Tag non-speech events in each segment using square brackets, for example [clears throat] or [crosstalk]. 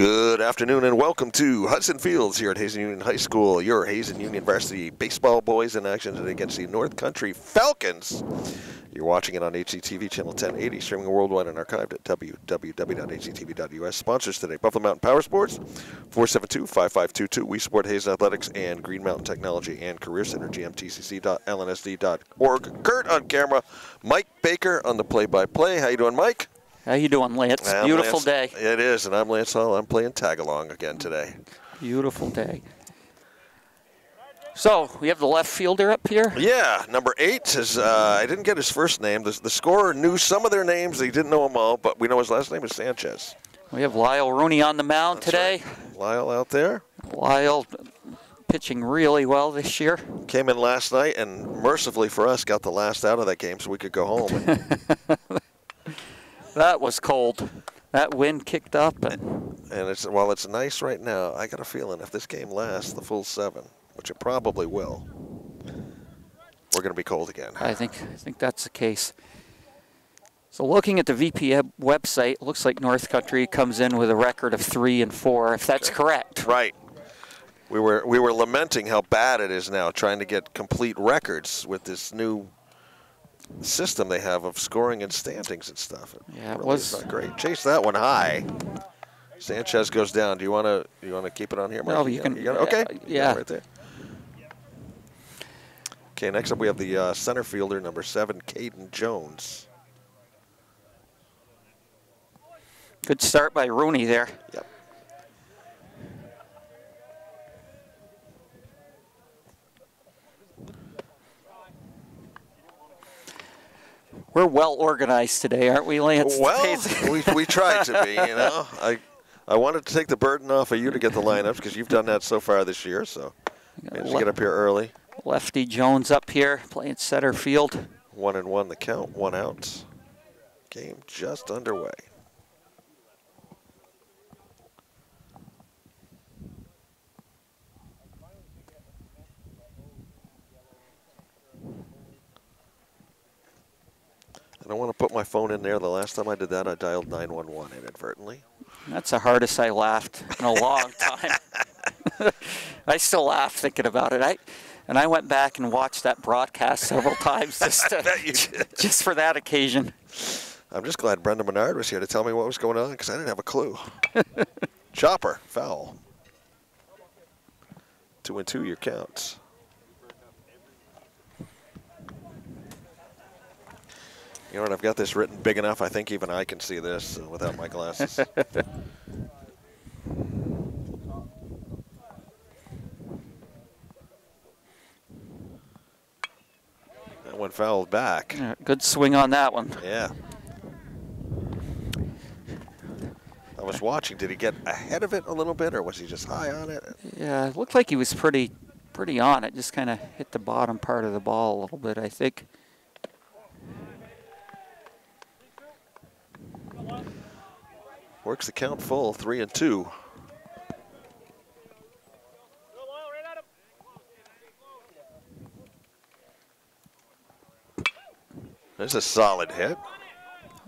Good afternoon and welcome to Hudson Fields here at Hazen Union High School. Your Hazen Union varsity baseball boys in action today against the North Country Falcons. You're watching it on HCTV channel 1080, streaming worldwide and archived at www.hctv.us. Sponsors today Buffalo Mountain Power Sports, 472-5522. We support Hazen Athletics and Green Mountain Technology and Career Center, gmtcc.lnsd.org. Kurt on camera, Mike Baker on the play-by-play. How you doing, Mike? How you doing, Lance? Beautiful Lance- day. It is, and I'm Lance Hall. I'm playing tag along again today. Beautiful day. So we have the left fielder up here. Yeah, number eight is. Uh, I didn't get his first name. The, the scorer knew some of their names. He didn't know them all, but we know his last name is Sanchez. We have Lyle Rooney on the mound That's today. Lyle out there Lyle pitching really well this year. came in last night and mercifully for us got the last out of that game so we could go home. [laughs] That was cold. That wind kicked up, and and it's while it's nice right now, I got a feeling if this game lasts the full seven, which it probably will, we're going to be cold again. I think I think that's the case. So looking at the VP website, looks like North Country comes in with a record of three and four, if that's correct. Right. We were we were lamenting how bad it is now trying to get complete records with this new system they have of scoring and standings and stuff. Yeah, it really was- not great. Chase that one high. Sanchez goes down. Do you want to you want to keep it on here, Mike? No, you got- can- got it? okay. You yeah. Right there. Okay, next up we have the uh, center fielder, number seven, Caden Jones. Good start by Rooney there. Yep. We're well organized today, aren't we, Lance? Well, we, we [laughs] tried to be, you know. I I wanted to take the burden off of you to get the lineups because you've done that so far this year. So managed to get up here early. Lefty Jones up here playing center field. One and one the count, one out. Game just underway. I don't want to put my phone in there. The last time I did that, I dialed 911 inadvertently. That's the hardest I laughed in a long time. [laughs] I still laugh thinking about it. I and I went back and watched that broadcast several [laughs] times just to, bet you did. [laughs] just for that occasion. I'm just glad Brenda Menard was here to tell me what was going on because I didn't have a clue. Chopper, foul. Two and two, your counts. You know what? I've got this written big enough. I think even I can see this uh, without my glasses. [laughs] that one fouled back. Yeah, Good swing on that one. Yeah. I was watching. Did he get ahead of it a little bit, or was he just high on it? Yeah, it looked like he was pretty pretty on it. Just kind of hit the bottom part of the ball a little bit, I think. Works the count full, three and two. There's a solid hit.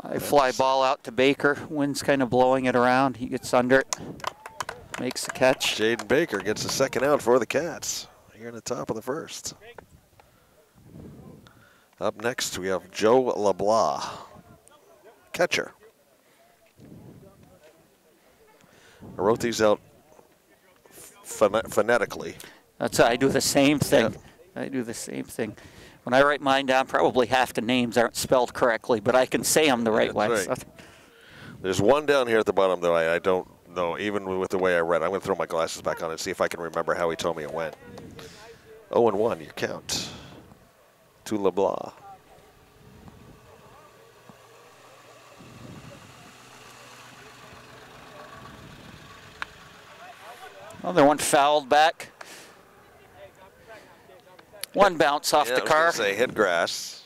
I fly ball out to Baker. Wind's kind of blowing it around. He gets under it, makes the catch. Jaden Baker gets the second out for the Cats here in the top of the first. Up next, we have Joe LeBlanc, catcher. I wrote these out phone- phonetically. That's I do the same thing. I do the same thing. When I write mine down, probably half the names aren't spelled correctly, but I can say them the right way. That's so- right. There's one down here at the bottom that I, I don't know, even with the way I read. I'm going to throw my glasses back on and see if I can remember how he told me it went. 0 and 1, your count. To LeBlanc. Another one fouled back. One bounce off Yeah, the car. Say hit grass.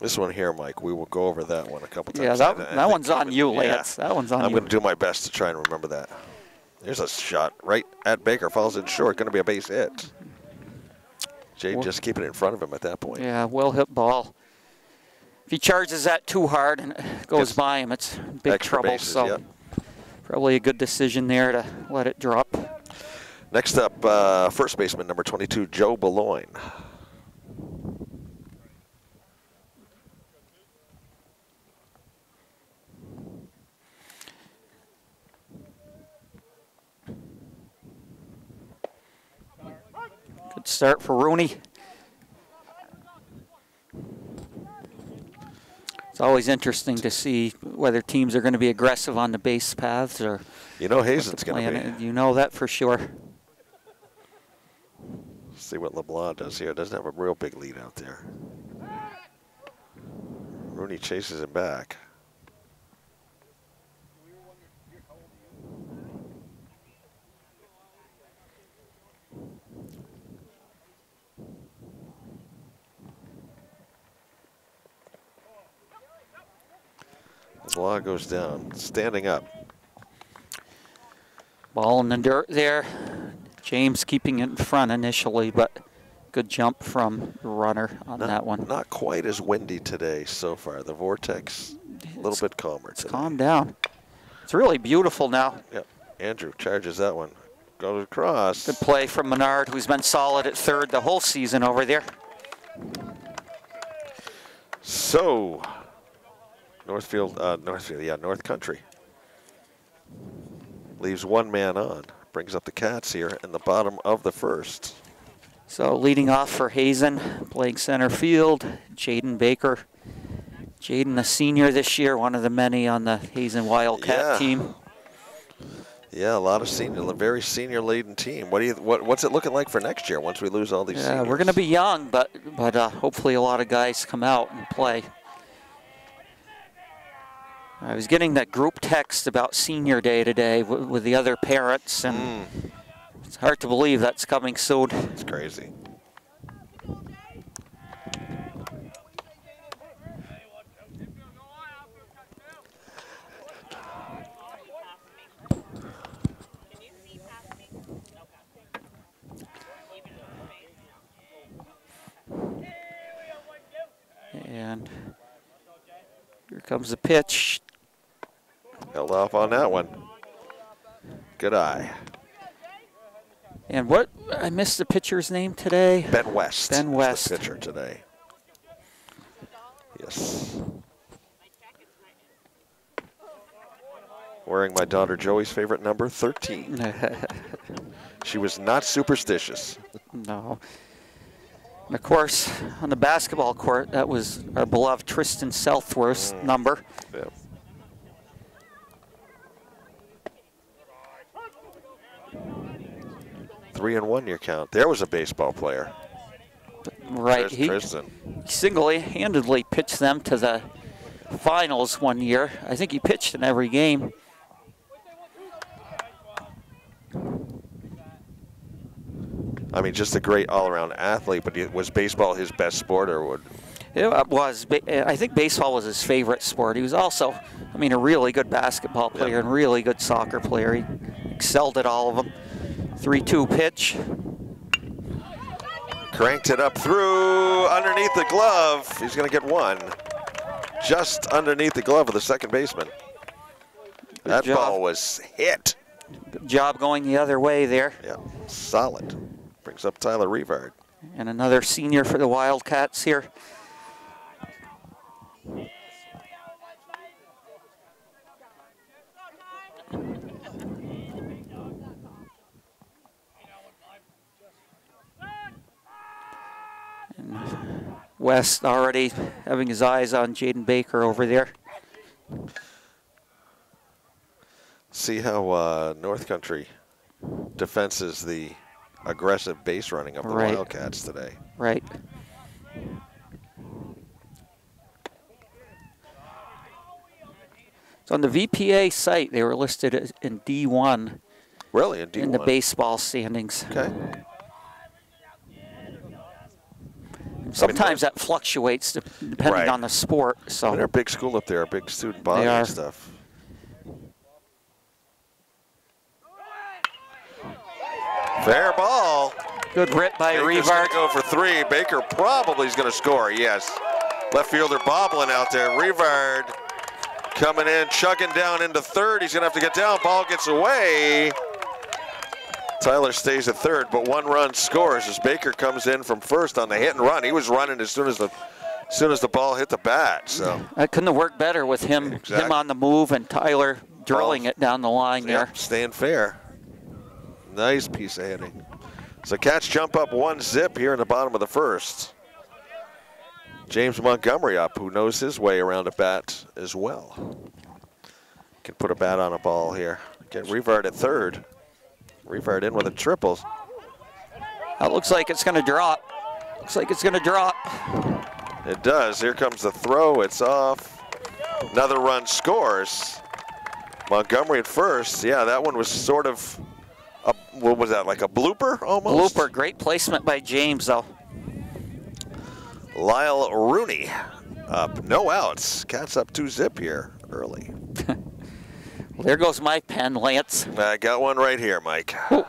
This one here, Mike, we will go over that one a couple times. Yeah, that, that one's on you, yeah. Lance. That one's on you. I'm going to do my best to try and remember that. There's a shot right at Baker, falls in short, going to be a base hit. Jade Well- just keeping it in front of him at that point. Yeah, well hit ball. If he charges that too hard and goes Gets by him, it's big trouble. bases, so probably a good decision there to let it drop. Next up, uh, first baseman number 22, Joe Baloyne. Good start for Rooney. It's always interesting to see whether teams are going to be aggressive on the base paths or You know Hazen's going to be. You know that for sure. See what LeBlanc does here. Doesn't have a real big lead out there. Rooney chases him back. LeBlanc goes down, standing up. Ball in the dirt there. James keeping it in front initially, but good jump from the runner on Not, that one. Not quite as windy today so far. The vortex a little It's- bit calmer It's today. calmed down. It's really beautiful now. Yep. Andrew charges that one. Goes across. Good play from Menard, who's been solid at third the whole season over there. So, Northfield, uh, Northfield, yeah, North Country leaves one man on. Brings up the Cats here in the bottom of the first. So leading off for Hazen, playing center field, Jaden Baker. Jaden, a senior this year, one of the many on the Hazen Wildcat Yeah. team. Yeah, a lot of senior, a very senior laden team. What do you, what, what's it looking like for next year once we lose all these? Yeah, we're going to be young, but but uh, hopefully a lot of guys come out and play. I was getting that group text about senior day today w- with the other parents, and Mm, it's hard to believe that's coming soon. it's crazy. And here comes the pitch. Held off on that one. Good eye. And what I missed the pitcher's name today. Ben West. Ben West. pitcher today. Yes. Wearing my daughter Joey's favorite number, 13. [laughs] She was not superstitious. no. And of course, on the basketball court, that was our beloved Tristan Southworth's mm. number. Yeah. Three and one your count. There was a baseball player. Right. There's He Tristan. single-handedly pitched them to the finals one year. I think he pitched in every game. I mean, just a great all-around athlete. But was baseball his best sport, or would? It uh, was. I think baseball was his favorite sport. He was also, I mean, a really good basketball player and really good soccer player. He excelled at all of them. 3-2 pitch. Cranked it up through underneath the glove. He's going to get one. Just underneath the glove of the second baseman. that job. ball was hit. Good job going the other way there. Yeah, solid. Brings up Tyler Revard. And another senior for the Wildcats here. West already having his eyes on Jaden Baker over there. See how uh, North Country defenses the aggressive base running of the Right. Wildcats today. Right. So on the VPA site, they were listed in D1 Really, in D1. in the baseball standings. Okay. Sometimes that fluctuates depending Right. on the sport. So They're a big school up there, a big student body and stuff. Fair ball. good rip by Baker's go for three. Baker probably is going to score. Yes. Left fielder bobbling out there. Revard coming in, chugging down into third. He's going to have to get down. Ball gets away. Tyler stays at third, but one run scores as Baker comes in from first on the hit and run. He was running as soon as the as soon as the ball hit the bat. So I couldn't have worked better with him Exactly. him on the move and Tyler drilling it down the line there. Yep, staying fair. Nice piece of hitting. So Cats jump up one zip here in the bottom of the first. James Montgomery up, who knows his way around a bat as well. Can put a bat on a ball here. Get Revard at third. Revard in with a triple. That looks like it's going to drop. Looks like it's going to drop. It does. Here comes the throw. It's off. Another run scores. Montgomery at first. Yeah, that one was sort of, a, what was that, like a blooper almost? Blooper. Great placement by James, though. Lyle Rooney up. No outs. Cats up two zip here early. [laughs] There goes my pen, Lance. I got one right here, Mike. And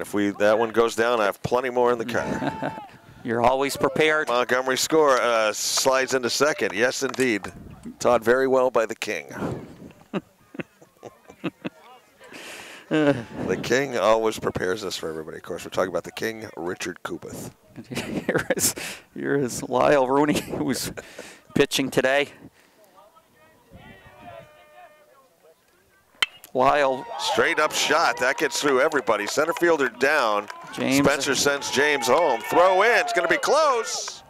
if we that one goes down, I have plenty more in the car. [laughs] You're always prepared. Montgomery score uh, slides into second. Yes, indeed. Taught very well by the king. [laughs] the king always prepares us for everybody. Of course, we're talking about the king, Richard Kupeth. here, [laughs] is, here is Lyle Rooney, who's pitching today. Lyle, Straight up shot. That gets through everybody. Center fielder down. James. Spencer sends James home. Throw in. It's going to be close.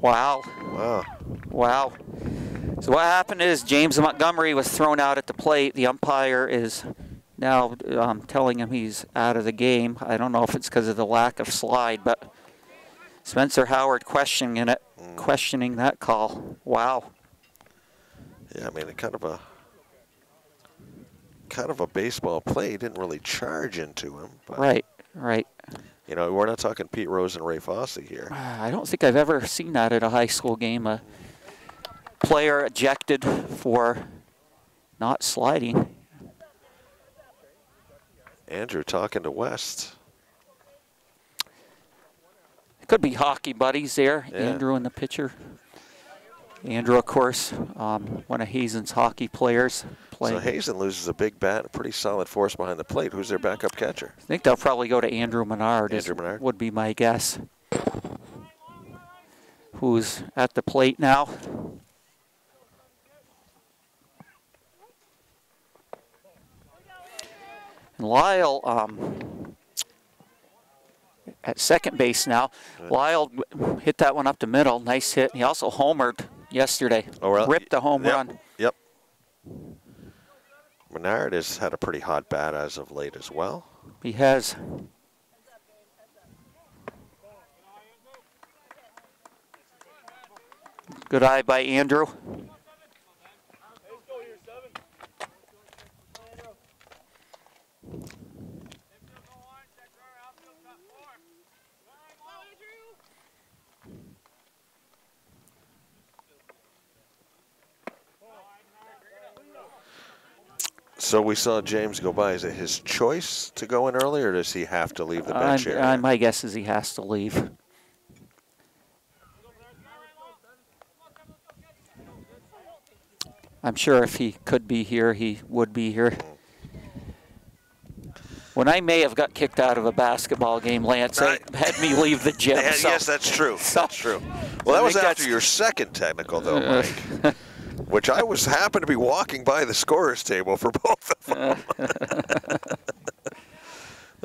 wow, Wow. wow. So what happened is James Montgomery was thrown out at the plate. The umpire is now um, telling him he's out of the game. I don't know if it's because of the lack of slide, but Spencer Howard questioning it, questioning that call. Wow. Yeah, I mean, a kind of a kind of a baseball play. He didn't really charge into him. But, Right, right. You know, we're not talking Pete Rose and Ray Fosse here. [sighs] I don't think I've ever seen that at a high school game. A player ejected for not sliding. Andrew talking to West. Could be hockey buddies there, Yeah. Andrew and the pitcher. Andrew, of course, um, one of Hazen's hockey players. Play. So Hazen loses a big bat, a pretty solid force behind the plate. Who's their backup catcher? I think they'll probably go to Andrew Menard. Andrew Menard. would be my guess. Who's at the plate now? And Lyle um, at second base now. Lyle hit that one up the middle. Nice hit. He also homered yesterday. Oh, really? Ripped a home Yep, run. Yep. Menard has had a pretty hot bat as of late as well. He has. Good eye by Andrew. So we saw James go by. Is it his choice to go in early, or does he have to leave the bench I'm- area? uh, my guess is he has to leave. I'm sure if he could be here, he would be here. When I may have got kicked out of a basketball game, Lance, they had me leave the gym. [laughs] So- yes, that's true. [laughs] so- That's true. Well, that was after your second technical, though, [laughs] Mike. Which I was happened to be walking by the scorers table for both of them. [laughs]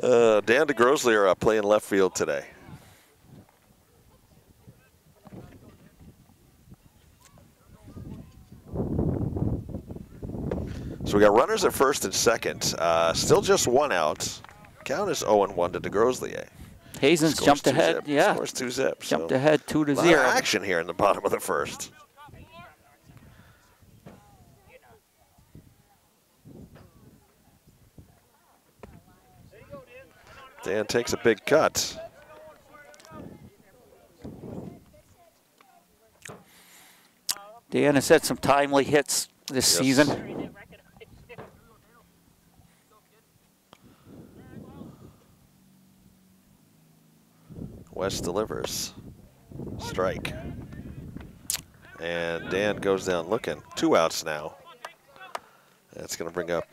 uh, Dan DeGrosley are up playing left field today. So we got runners at first and second. Uh, still just one out. Count is 0-1 to DeGroslier. Hazen's Scores jumped ahead. zip. Yeah, Scores two zips. jumped so. ahead two to zero. action here in the bottom of the first. Dan takes a big cut. Dan has had some timely hits this Yes. season. West delivers. Strike. And Dan goes down looking. Two outs now. That's going to bring up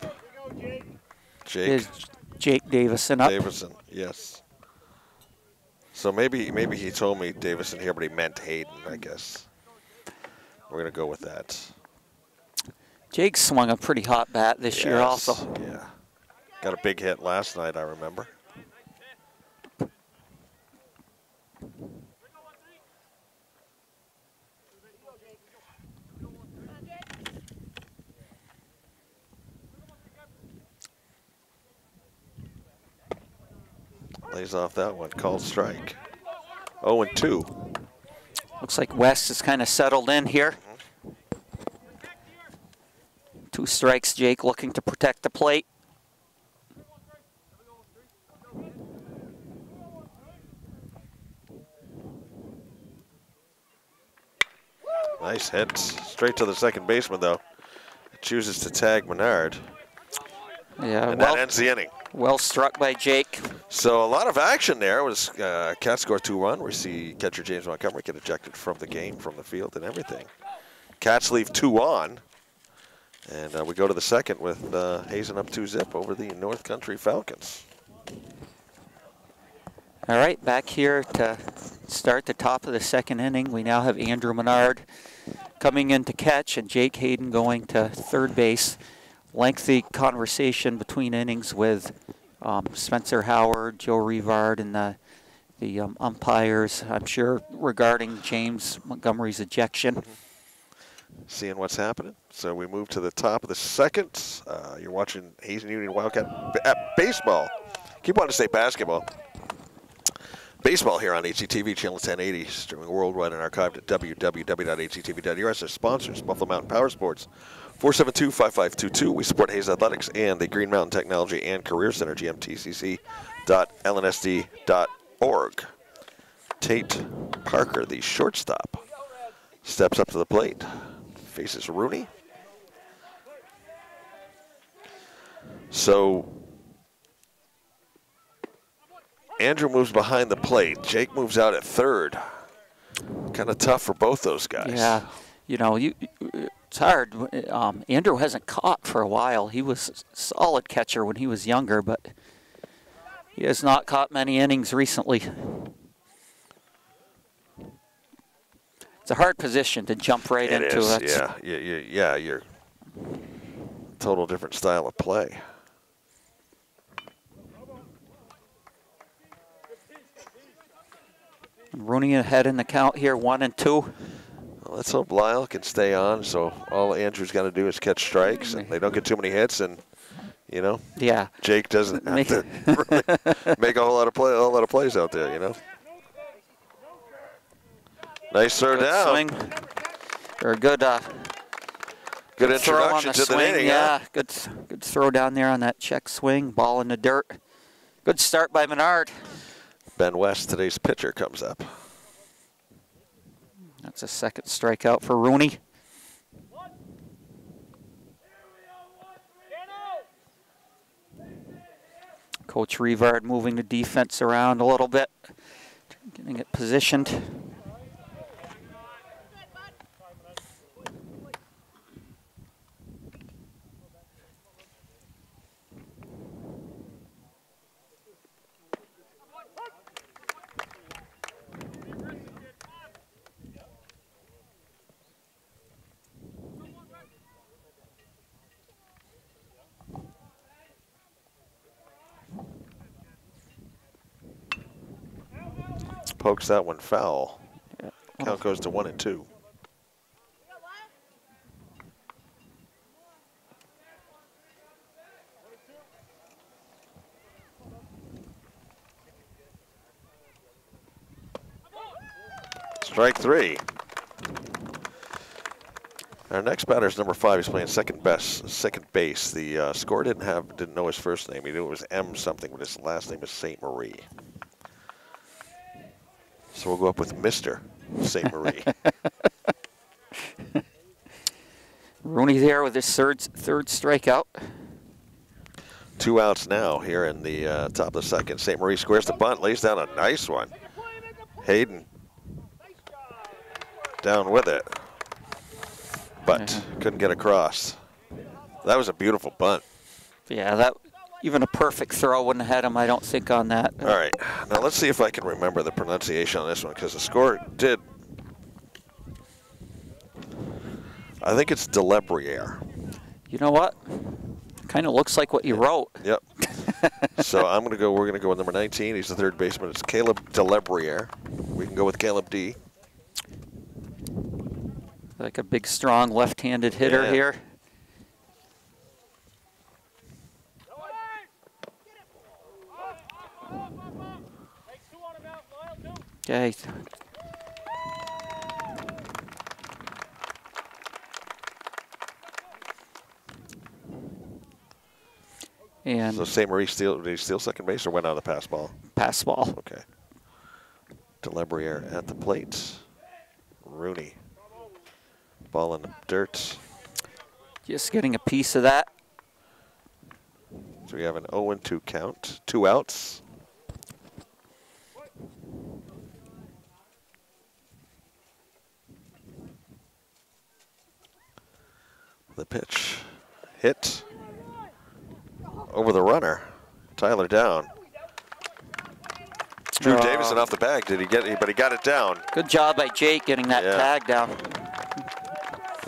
Jake Is Jake Davison up? Davison. Yes. So maybe maybe he told me Davison here, but he meant Hayden, I guess. We're going to go with that. Jake swung a pretty hot bat this year also. Yeah. Got a big hit last night, I remember. Lays off that one. Called strike. 0 and 2. Looks like West is kind of settled in here. Two strikes, Jake looking to protect the plate. Nice hit. Straight to the second baseman, though. Chooses to tag Menard. Yeah, And well, that ends the inning. well struck by Jake. So a lot of action there. It was uh, Cat score 2-1. We see catcher James Montgomery get ejected from the game, from the field, and everything. Cats leave two on. And uh, we go to the second with uh, Hazen up 2-zip over the North Country Falcons. All right, back here to start the top of the second inning. We now have Andrew Menard coming in to catch and Jake Hayden going to third base. Lengthy conversation between innings with um, Spencer Howard, Joe Revard, and the the um, umpires. I'm sure regarding James Montgomery's ejection. Seeing what's happening. So we move to the top of the second. Uh, you're watching Hazen Union Wildcat uh, baseball. Keep wanting to say basketball. Baseball here on HCTV Channel 1080, streaming worldwide and archived at www.hctv.us. Our sponsors, Buffalo Mountain Power Sports, 472-5522. We support Hazen Athletics and the Green Mountain Technology and Career Center, gmtcc.lnsd.org. Tate Parker, the shortstop, steps up to the plate, faces Rooney. So Andrew moves behind the plate. Jake moves out at third. Kind of tough for both those guys. Yeah, you know, you, it's hard. Um, Andrew hasn't caught for a while. He was a solid catcher when he was younger, but he has not caught many innings recently. It's a hard position to jump right It into. is, That's- yeah, yeah, yeah, yeah. You're total different style of play. Rooney ahead in the count here, one and two. Let's hope Lyle can stay on. So all Andrew's got to do is catch strikes, and they don't get too many hits, and you know Yeah, Jake doesn't have Make- to [laughs] really make a whole lot of play, a whole lot of plays out there. You know. Nice throw good down. swing. Or a good, uh, Good on introduction the to the swing. inning. Yeah, huh? good, good throw down there on that check swing. Ball in the dirt. Good start by Menard. Ben West, today's pitcher, comes up. That's a second strikeout for Rooney. Coach Revard moving the defense around a little bit, getting it positioned. Pokes that one foul. Yeah. Count goes to one and two. Strike three. Our next batter is number five. He's playing second best, second base. The uh, score didn't have, didn't know his first name. He knew it was M something, but his last name is Saint Marie. So we'll go up with Mister Saint Marie. [laughs] Rooney there with his third third strikeout. Two outs now here in the uh, top of the second. St. Marie squares the bunt, lays down a nice one. Hayden down with it, but couldn't get across. That was a beautiful bunt. Yeah, that even a perfect throw wouldn't have had him. I don't think on that. All right, now let's see if I can remember the pronunciation on this one because the score did. I think it's Delebriere. You know what? Kind of looks like what you wrote. Yep. [laughs] so I'm gonna go. We're gonna go with number 19. He's the third baseman. It's Caleb Delebriere. We can go with Caleb D. Like a big, strong left-handed hitter Yeah. here. Okay. And So St. Marie steal. Did he steal second base or went on the pass ball? pass ball. Okay. Delebriere at the plate. Rooney. Ball in the dirt. Just getting a piece of that. So we have an 0-2 count. Two outs. The pitch. Hit. Over the runner. Tyler down. Drew Oh. Davison off the bag. Did he get it? But he got it down. Good job by Jake getting that Yeah. tag down.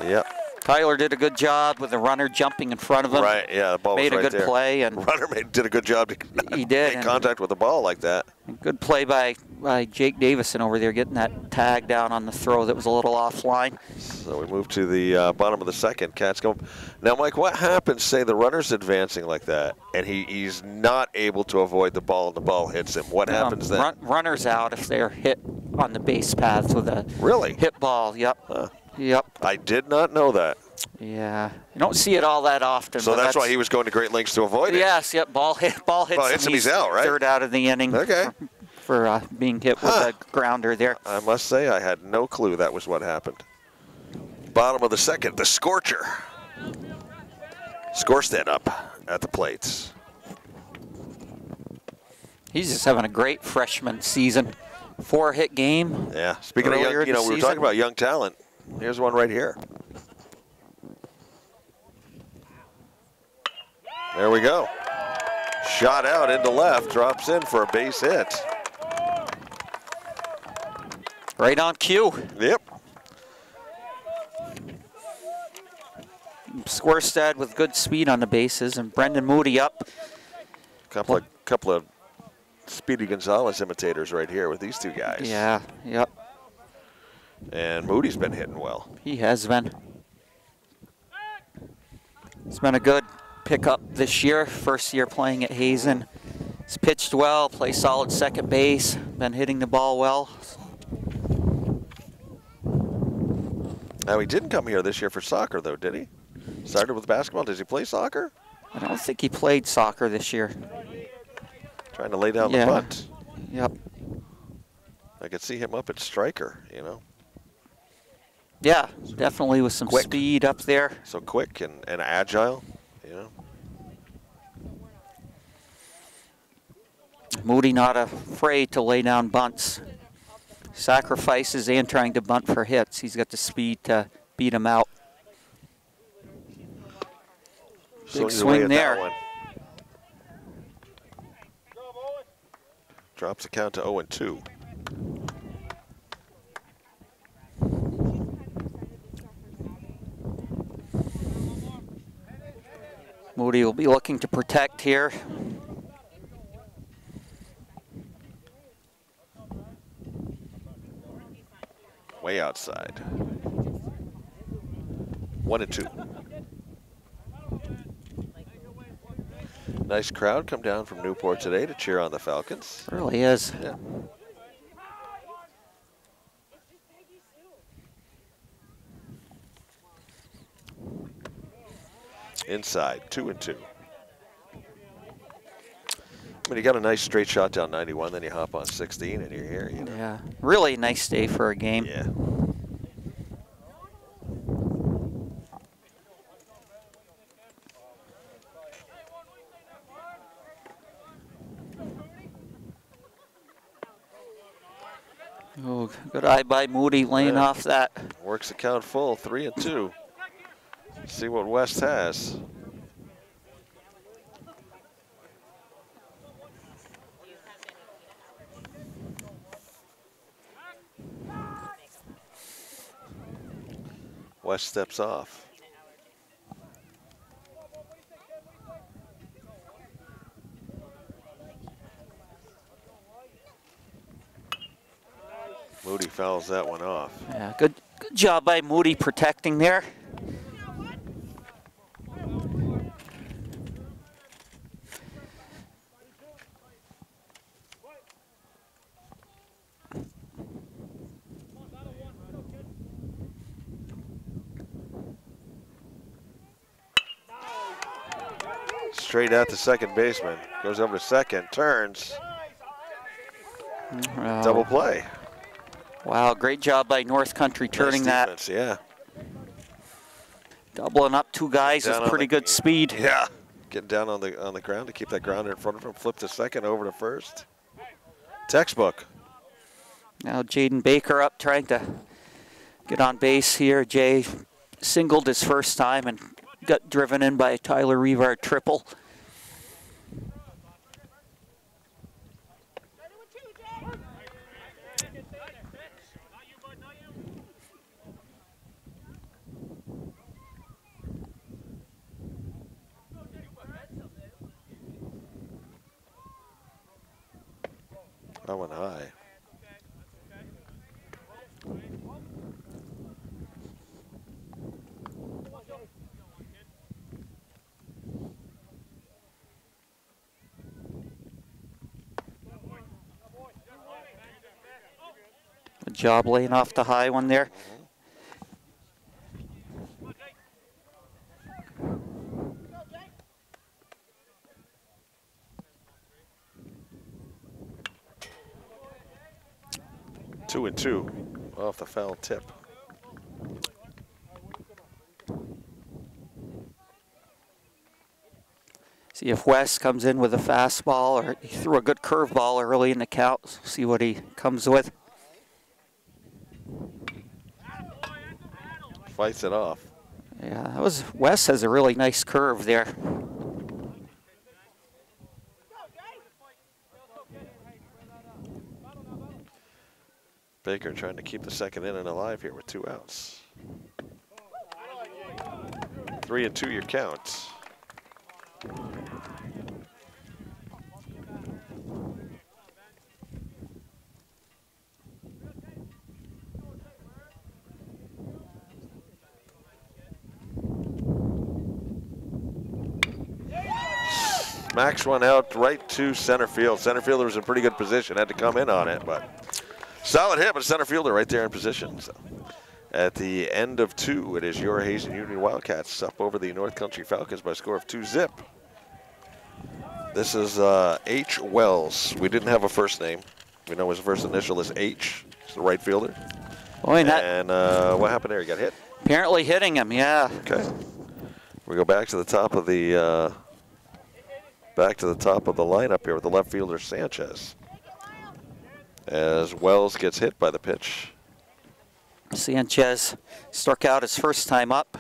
Yep. Tyler did a good job with the runner jumping in front of him. Right. Yeah. The ball Made a right good there. play and [laughs] Runner made, did a good job to He did, make contact with the ball like that. good play by, by Jake Davison over there getting that tag down on the throw that was a little offline. So we move to the uh, bottom of the second. Cats go. Now, Mike, what happens? Say the runner's advancing like that, and he, he's not able to avoid the ball, and the ball hits him. What Um, happens then? run- runners out if they're hit on the base paths with a Really? hit ball. Yep. Huh. Yep. I did not know that. Yeah. You don't see it all that often. So but that's, why he was going to great lengths to avoid it. Yes. Yep. Ball hit. [laughs] Ball hits, Ball hits him, he's out, right? Third out of the inning. Okay. For, for, uh, being hit Huh. with a grounder there. I must say, I had no clue that was what happened. Bottom of the second, the Scorcher. Scorstead up at the plates. He's just having a great freshman season. Four hit game. Yeah. Speaking of young, you know, we were season. talking about young talent. Here's one right here. There we go. Shot out into left, drops in for a base hit. Right on cue. Yep. Squirstad with good speed on the bases, and Brendan Moody up. Couple of couple of Speedy Gonzalez imitators right here with these two guys. Yeah, yep, And Moody's been hitting well. he has been. It's been a good pickup this year. First year playing at Hazen. He's pitched well, plays solid second base, been hitting the ball well. Now he didn't come here this year for soccer though, did he? Started with basketball. Does he play soccer? I don't think he played soccer this year. Trying to lay down Yeah. the bunt. Yep. I could see him up at striker, you know. Yeah, definitely with some Quick. speed up there. So quick and, and agile, you know. Moody not afraid to lay down bunts. Sacrifices and trying to bunt for hits. He's got the speed to beat him out. Swings swing away that there. Drops the count to 0 and 2. Moody will be looking to protect here. Way outside. 1 and 2. Nice crowd come down from Newport today to cheer on the Falcons. Really is. Yeah. Inside, two and two. I mean, you got a nice straight shot down 91, then you hop on 16 and you're here, you know. Yeah, really nice day for a game. Yeah. Oh, good eye by Moody laying yeah. off that. Works the count full, three and two. See what West has. West steps off. Moody fouls that one off. Yeah, good, good job by Moody protecting there. Straight out to second baseman. Goes over to second, turns, Wow. double play. Wow, great job by North Country turning Nice that, Yeah. doubling up two guys with pretty good speed. Yeah. Getting down on the on the ground to keep that grounder in front of him. Flip to second, over to first. Textbook. Now Jaden Baker up trying to get on base here. Jay singled his first time and got driven in by Tyler Revard triple. That one high. Job laying off the high one there. Two and two off the foul tip. See if West comes in with a fastball or he threw a good curveball early in the count. See what he comes with. Fights it off. Yeah, that was West has a really nice curve there. Baker trying to keep the second inning alive here with two outs. Three and two your count. One out right to center field. Center fielder was in pretty good position, had to come in on it, but solid hit, but center fielder right there in position. So at the end of two, it is your Hazen Union Wildcats up over the North Country Falcons by a score of two zip. This is uh, H. Wells. We didn't have a first name. We know his first initial is H. He's the right fielder. Boy, And uh, what happened there? He got hit. apparently hitting him. Yeah. Okay. We go back to the top of the uh, back to the top of the lineup here with the left fielder Sanchez. As Wells gets hit by the pitch. Sanchez struck out his first time up.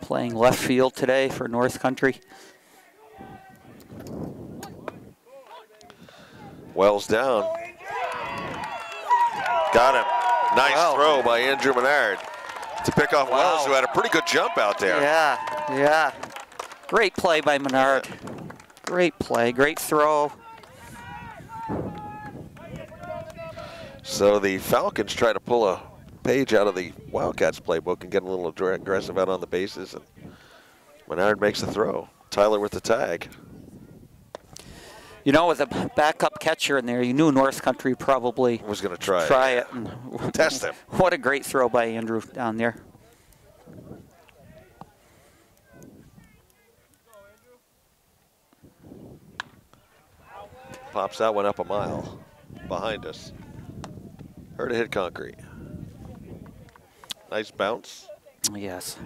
Playing left field today for North Country. Wells down. Got him. Nice Wow. throw by Andrew Menard to pick off Wells, who had a pretty good jump out there. Yeah, yeah. Great play by Menard. Great play, great throw. So the Falcons try to pull a page out of the Wildcats playbook and get a little aggressive out on the bases. And Menard makes the throw. Tyler with the tag. You know, with a backup catcher in there, you knew North Country probably Was going to try. try it. And [laughs] Test him. [laughs] What a great throw by Andrew down there. Pops that one up a mile behind us. Heard it hit concrete. Nice bounce. Yes.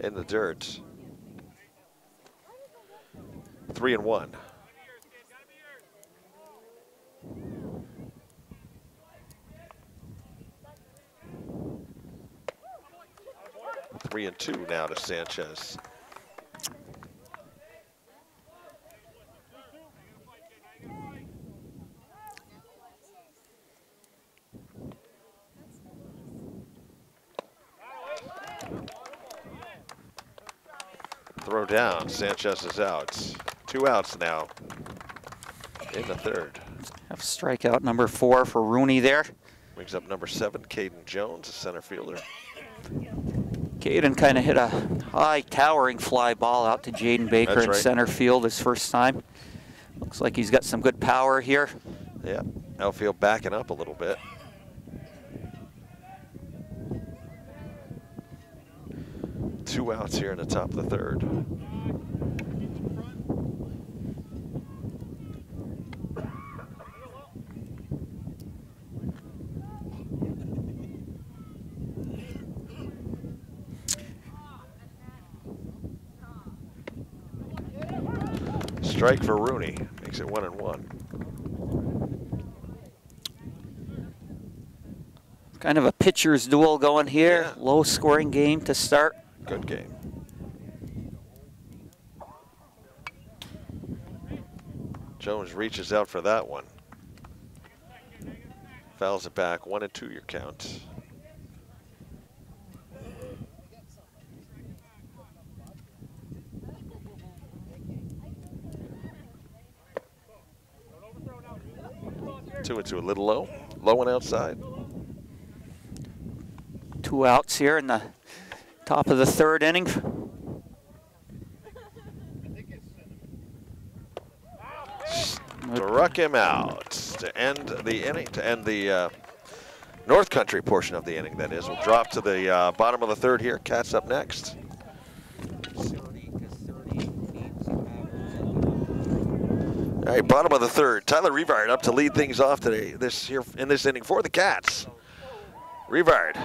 In the dirt. Three and one. Three and two now to Sanchez. Down. Sanchez is out. Two outs now in the third. Have strikeout number four for Rooney there. Brings up number seven, Caden Jones, a center fielder. Caden kind of hit a high towering fly ball out to Jaden Baker That's in center field his first time. Looks like he's got some good power here. Yeah, outfield backing up a little bit. Outs here in the top of the third. Strike for Rooney makes it one and one. Kind of a pitcher's duel going here. Yeah. Low scoring game to start. Good game. Jones reaches out for that one. Fouls it back, one and two your count. Two and two, a little low. Low and outside. Two outs here in the top of the third inning. Struck him out to end the inning, to end the uh, North Country portion of the inning, that is. We'll drop to the uh, bottom of the third here. Cats up next. All right, bottom of the third. Tyler Revard up to lead things off today. This here in this inning for the Cats. Revard.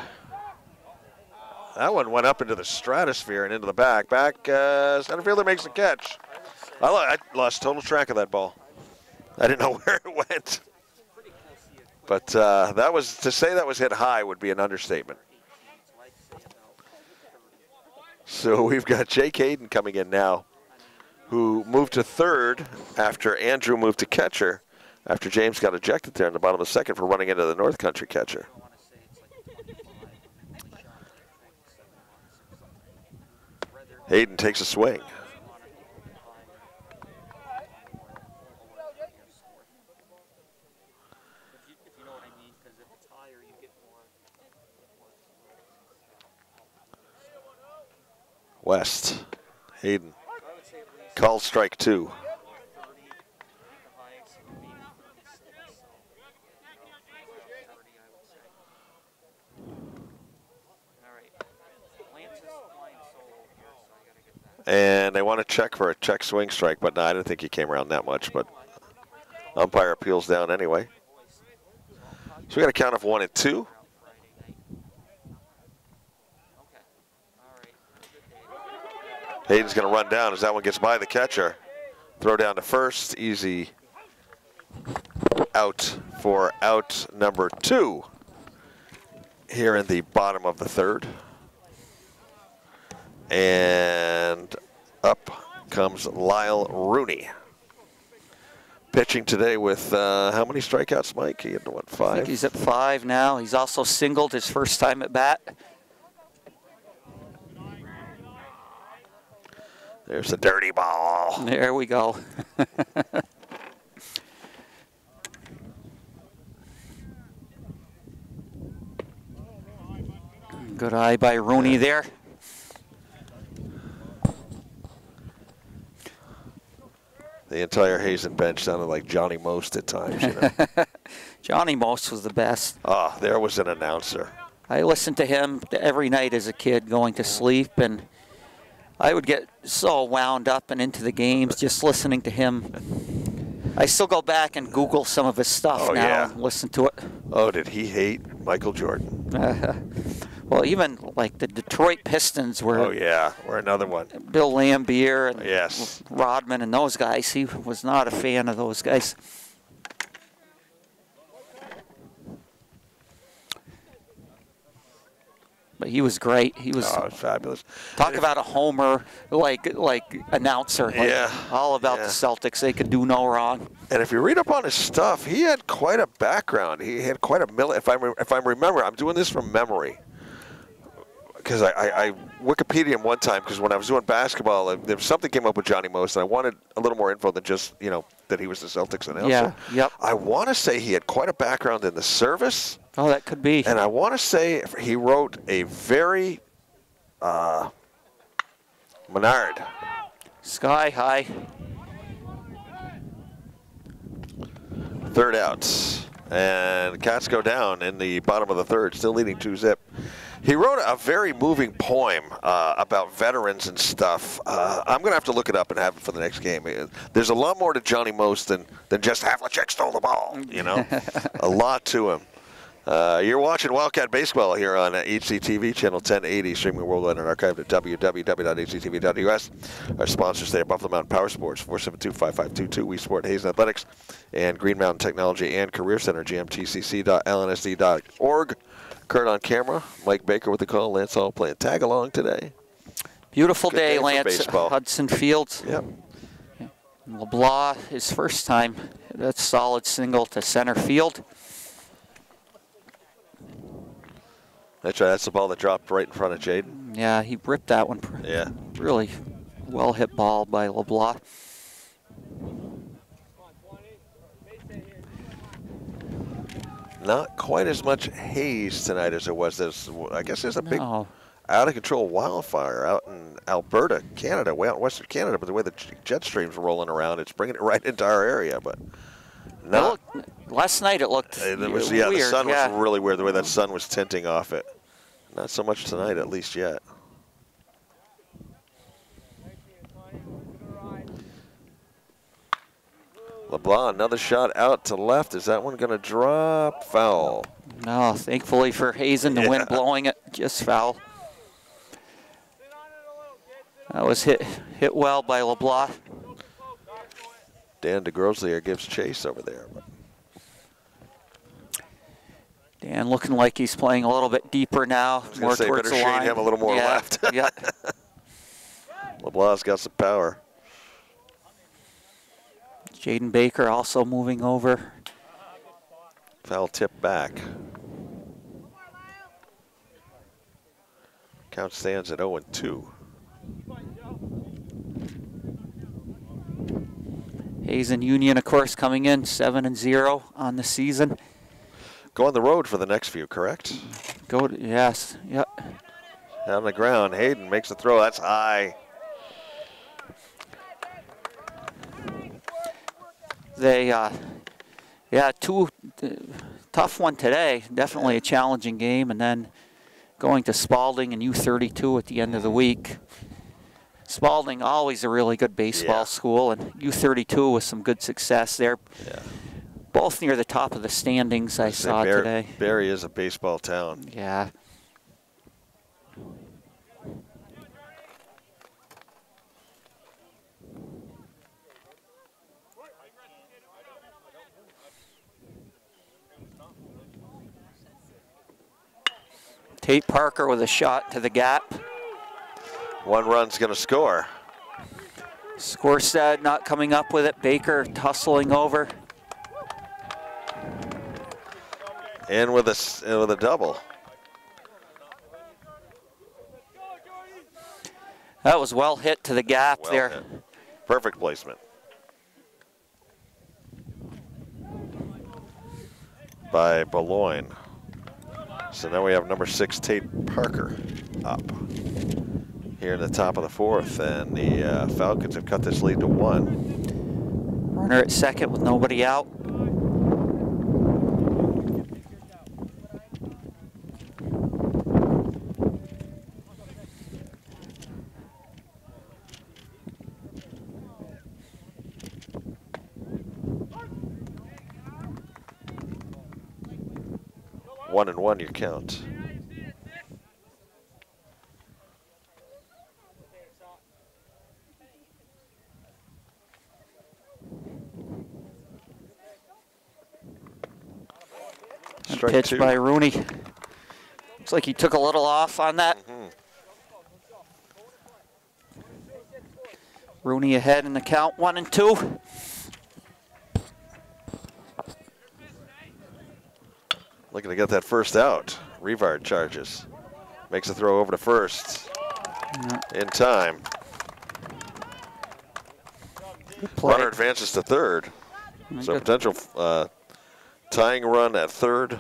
That one went up into the stratosphere and into the back. Back uh, center fielder makes the catch. I, I lost total track of that ball. I didn't know [laughs] where it went. But uh, that was to say that was hit high would be an understatement. So [laughs] we've got Jake Hayden coming in now, who moved to third after Andrew moved to catcher, after James got ejected there in the bottom of the second for running into the North Country catcher. Hayden takes a swing. West. Hayden. Call strike two. And they want to check for a check swing strike, but no, I didn't think he came around that much, but umpire appeals down anyway. So we got a count of one and two. Hayden's going to run down as that one gets by the catcher. Throw down to first. Easy out for out number two here in the bottom of the third. And up comes Lyle Rooney. Pitching today with uh, how many strikeouts, Mike? He had what, I five? think he's at five now. He's also singled his first time at bat. There's the dirty ball. There we go. [laughs] Good eye by Rooney there. The entire Hazen bench sounded like Johnny Most at times. You know? [laughs] Johnny Most was the best. Ah, there was an announcer. I listened to him every night as a kid going to sleep, and I would get so wound up and into the games just listening to him. I still go back and Google some of his stuff Oh, now yeah. and listen to it. Oh, did he hate Michael Jordan? [laughs] Well, even like the Detroit Pistons were. Oh yeah, or another one. Bill Laimbeer and yes. Rodman and those guys. He was not a fan of those guys. But he was great. He was oh, fabulous. Talk about a homer, like like announcer. Like yeah. All about yeah. the Celtics. They could do no wrong. And if you read up on his stuff, he had quite a background. He had quite a mill. If I if I remember, I'm doing this from memory because I, I, I Wikipedia him one time because when I was doing basketball, uh, there something came up with Johnny Most, and I wanted a little more info than just you know that he was the Celtics announcer. Yeah. Yep. I want to say he had quite a background in the service. Oh, that could be. And I want to say he wrote a very uh, Menard. Sky high. Third outs. And Cats go down in the bottom of the third, still leading 2 zip. He wrote a very moving poem uh, about veterans and stuff. Uh, I'm going to have to look it up and have it for the next game. There's a lot more to Johnny Most than, than just Havlicek stole the ball, you know? [laughs] a lot to him. Uh, you're watching Wildcat Baseball here on HCTV, channel 1080, streaming worldwide and archived at www.hctv.us. Our sponsors there, Buffalo Mountain Power Sports, 472-5522, We Sport Hazen Athletics, and Green Mountain Technology and Career Center, gmtcc.lnsd.org. Kurt on camera, Mike Baker with the call, Lance Hall playing tag along today. Beautiful Good day, day Lance. Hudson Fields. [laughs] Yep. LeBlanc, his first time. That's solid single to center field. That's right. That's the ball that dropped right in front of Jaden. Yeah, he ripped that one. Yeah. Really well hit ball by LeBlanc. Not quite as much haze tonight as there was. There's, I guess there's a big out of control wildfire out in Alberta, Canada, way out in Western Canada. But the way the jet streams are rolling around, it's bringing it [laughs] right into our area. But not. looked- last night it looked It was, yeah, weird. the sun yeah. was really weird. The way that sun was tinting off it. Not so much tonight, at least yet. LeBlanc, another shot out to left. Is that one going to drop? Foul. No, thankfully for Hazen, the Yeah. wind blowing it, just foul. That was hit hit well by LeBlanc. Dan DeGroslier gives chase over there. Dan looking like he's playing a little bit deeper now, more say, towards better the line. him a little more yeah, left. yeah. [laughs] LeBlanc's got some power. Jaden Baker also moving over. Foul tip back. Count stands at 0 and 2. Hazen Union, of course, coming in seven and zero on the season. Go on the road for the next few, correct? Go to yes, yep. On the ground, Hayden makes the throw. That's high. They, uh, yeah, two uh, tough one today. Definitely a challenging game, and then going to Spaulding and U32 at the end of the week. Spaulding always a really good baseball Yeah. school, and U32 with some good success there. Yeah. Both near the top of the standings. I Say saw today. Barre is a baseball town. Yeah. Tate Parker with a shot to the gap. One run's going to score. Scorstad not coming up with it. Baker tussling over. In with a in with a double. That was well hit to the gap Well there. hit. Perfect placement. By Boulogne. So now we have number six, Tate Parker, up here in the top of the fourth, and the uh, Falcons have cut this lead to one. Runner at second with nobody out. one and one your count. Strike pitch two. by Rooney. Looks like he took a little off on that. Mm -hmm. Rooney ahead in the count, one and two. Looking to get that first out. Revard charges. Makes a throw over to first. In time. Runner advances to third. So potential uh, tying run at third.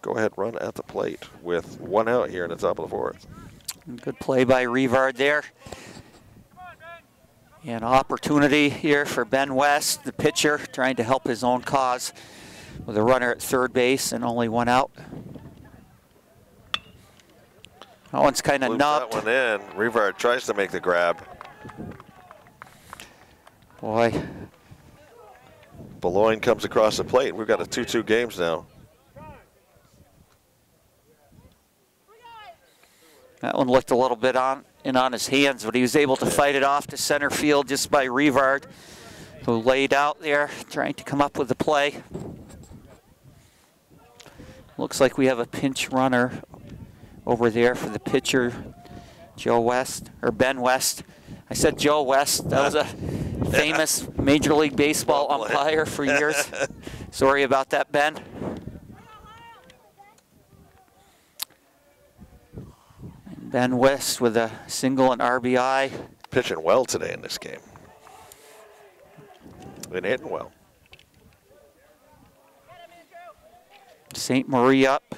Go ahead, run at the plate with one out here in the top of the fourth. Good play by Revard there. An opportunity here for Ben West, the pitcher, trying to help his own cause with a runner at third base and only one out. That one's kind of nubbed. that one in. Revard tries to make the grab. Boy, Boulogne comes across the plate. We've got a 2-2 games now. that one looked a little bit on in on his hands, but he was able to fight it off to center field just by Revard, who laid out there trying to come up with the play. Looks like we have a pinch runner over there for the pitcher, Joe West, or Ben West. I said Joe West. That was a [laughs] famous Major League Baseball umpire for years. [laughs] Sorry about that, Ben. Ben West with a single and RBI. Pitching well today in this game. Been hitting well. St. Marie up.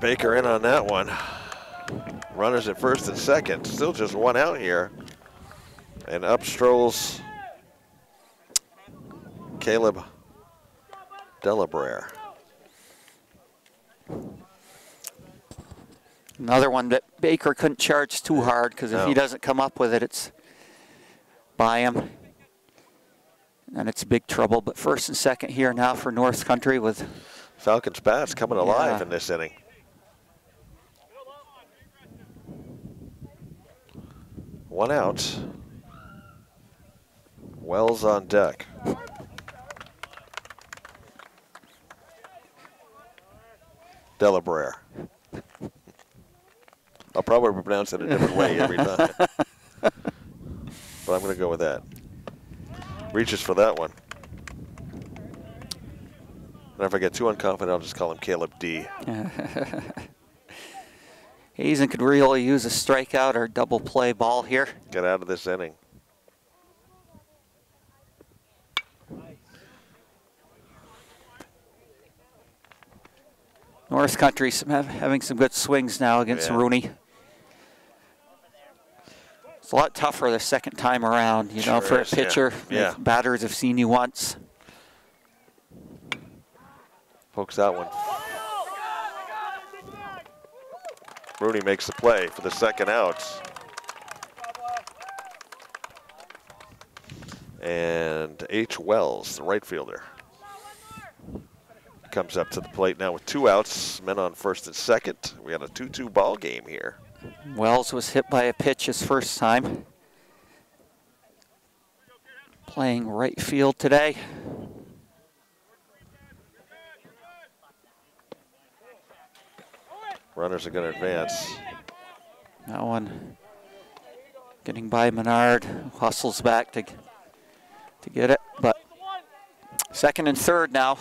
Baker in on that one. Runners at first and second. Still just one out here. And up strolls Caleb Delabrere. Another one that Baker couldn't charge too hard because if he doesn't come up with it, it's by him. And it's big trouble. But first and second here now for North Country with Falcons bats coming alive Yeah. in this inning. One out. Wells on deck. Delabrere. I'll probably pronounce it a different way every time. [laughs] but I'm going to go with that. Reaches for that one. And if I get too unconfident, I'll just call him Caleb D. [laughs] Hazen could really use a strikeout or double play ball here. Get out of this inning. North Country some, having some good swings now against Yeah. Rooney. It's a lot tougher the second time around, you know, for a is, yeah. pitcher. Yeah. If Batters have seen you once. Pokes that one. Rooney makes the play for the second out. And H. Wells, the right fielder, comes up to the plate now with two outs, men on first and second. We got a 2-2 ball game here. Wells was hit by a pitch his first time. Playing right field today. Runners are going to advance. That one getting by Menard, hustles back to to get it, but second and third now.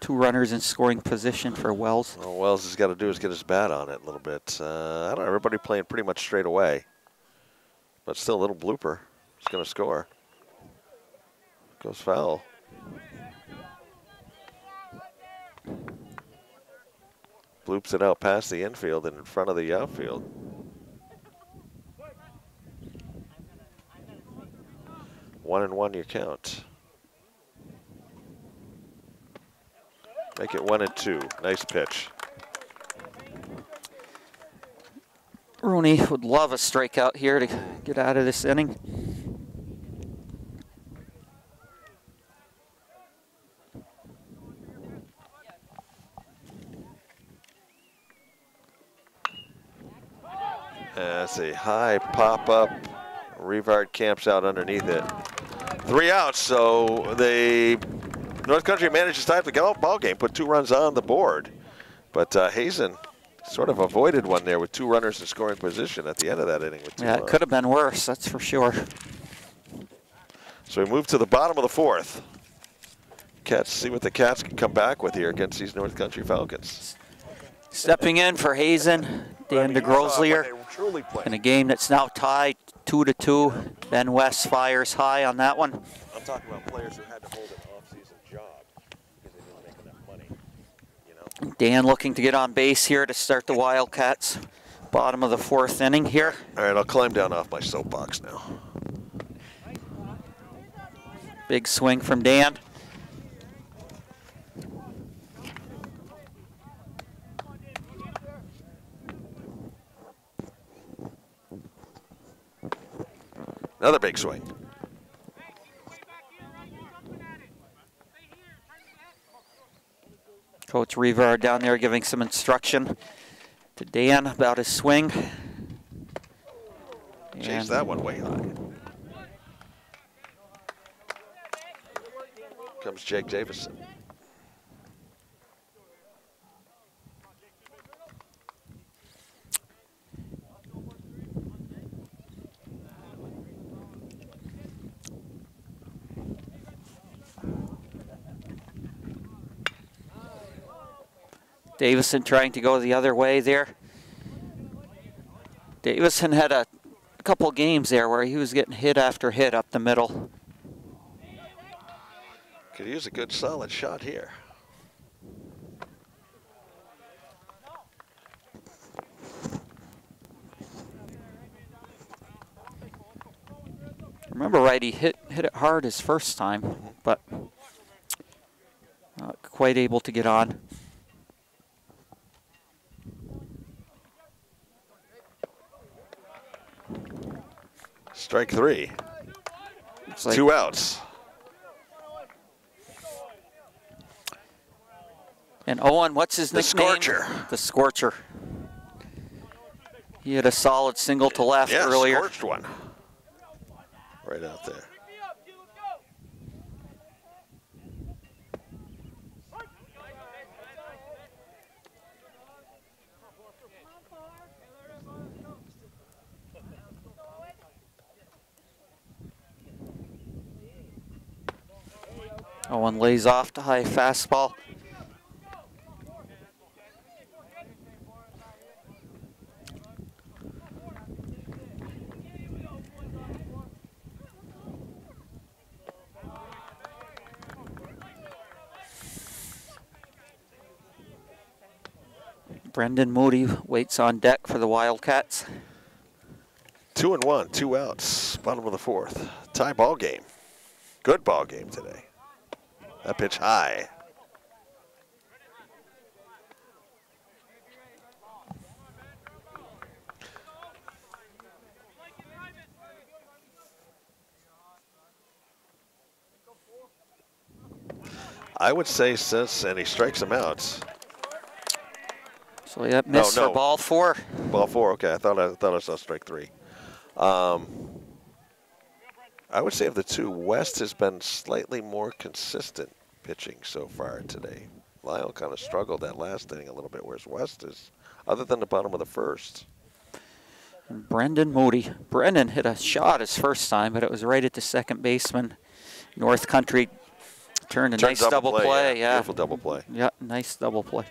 Two runners in scoring position for Wells. All Wells has got to do is get his bat on it a little bit. Uh, I don't know, everybody playing pretty much straight away. But still a little blooper. He's going to score. Goes foul. Bloops it out past the infield and in front of the outfield. One and one your count. Make it one and two. Nice pitch. Rooney would love a strikeout here to get out of this inning. That's a high pop up. Revard camps out underneath it. Three outs, so they North Country manages to tie the ball game, put two runs on the board. But uh, Hazen sort of avoided one there with two runners in scoring position at the end of that inning. yeah, it could have been worse, that's for sure. So we move to the bottom of the fourth. Cats, see what the Cats can come back with here against these North Country Falcons. Stepping in for Hazen, Dan DeGroslier, in a game that's now tied two to two. Ben West fires high on that one. I'm talking about players who had to hold an off-season job because they didn't make enough money. You know. Dan looking to get on base here to start the Wildcats. Bottom of the fourth inning here. All right, I'll climb down off my soapbox now. Big swing from Dan. Another big swing. Coach Reaver down there giving some instruction to Dan about his swing. Change that one way high. Comes Jake Davison. Davison trying to go the other way there. Davison had a, couple games there where he was getting hit after hit up the middle. Could use a good solid shot here. Remember right, he hit hit it hard his first time, mm-hmm. but not quite able to get on. Strike three. Like Two outs. And Owen, what's his the nickname? Scorcher. The Scorcher. He had a solid single to left yeah, earlier. scorched one. Right out there. Owen lays off to high fastball. Brendan Moody waits on deck for the Wildcats. Two and one, two outs, bottom of the fourth. Tie ball game. Good ball game today. That pitch high. I would say since, and he strikes him out. So yeah, missed no, no. for ball four. Ball four. Okay, I thought I thought I saw strike three. Um, I would say of the two, West has been slightly more consistent pitching so far today. Lyle kind of struggled that last inning a little bit, whereas West is, other than the bottom of the first. Brendan Moody. Brendan hit a shot his first time, but it was right at the second baseman. North Country turned a nice double, play. play. Yeah, beautiful double play. Yeah, nice double play.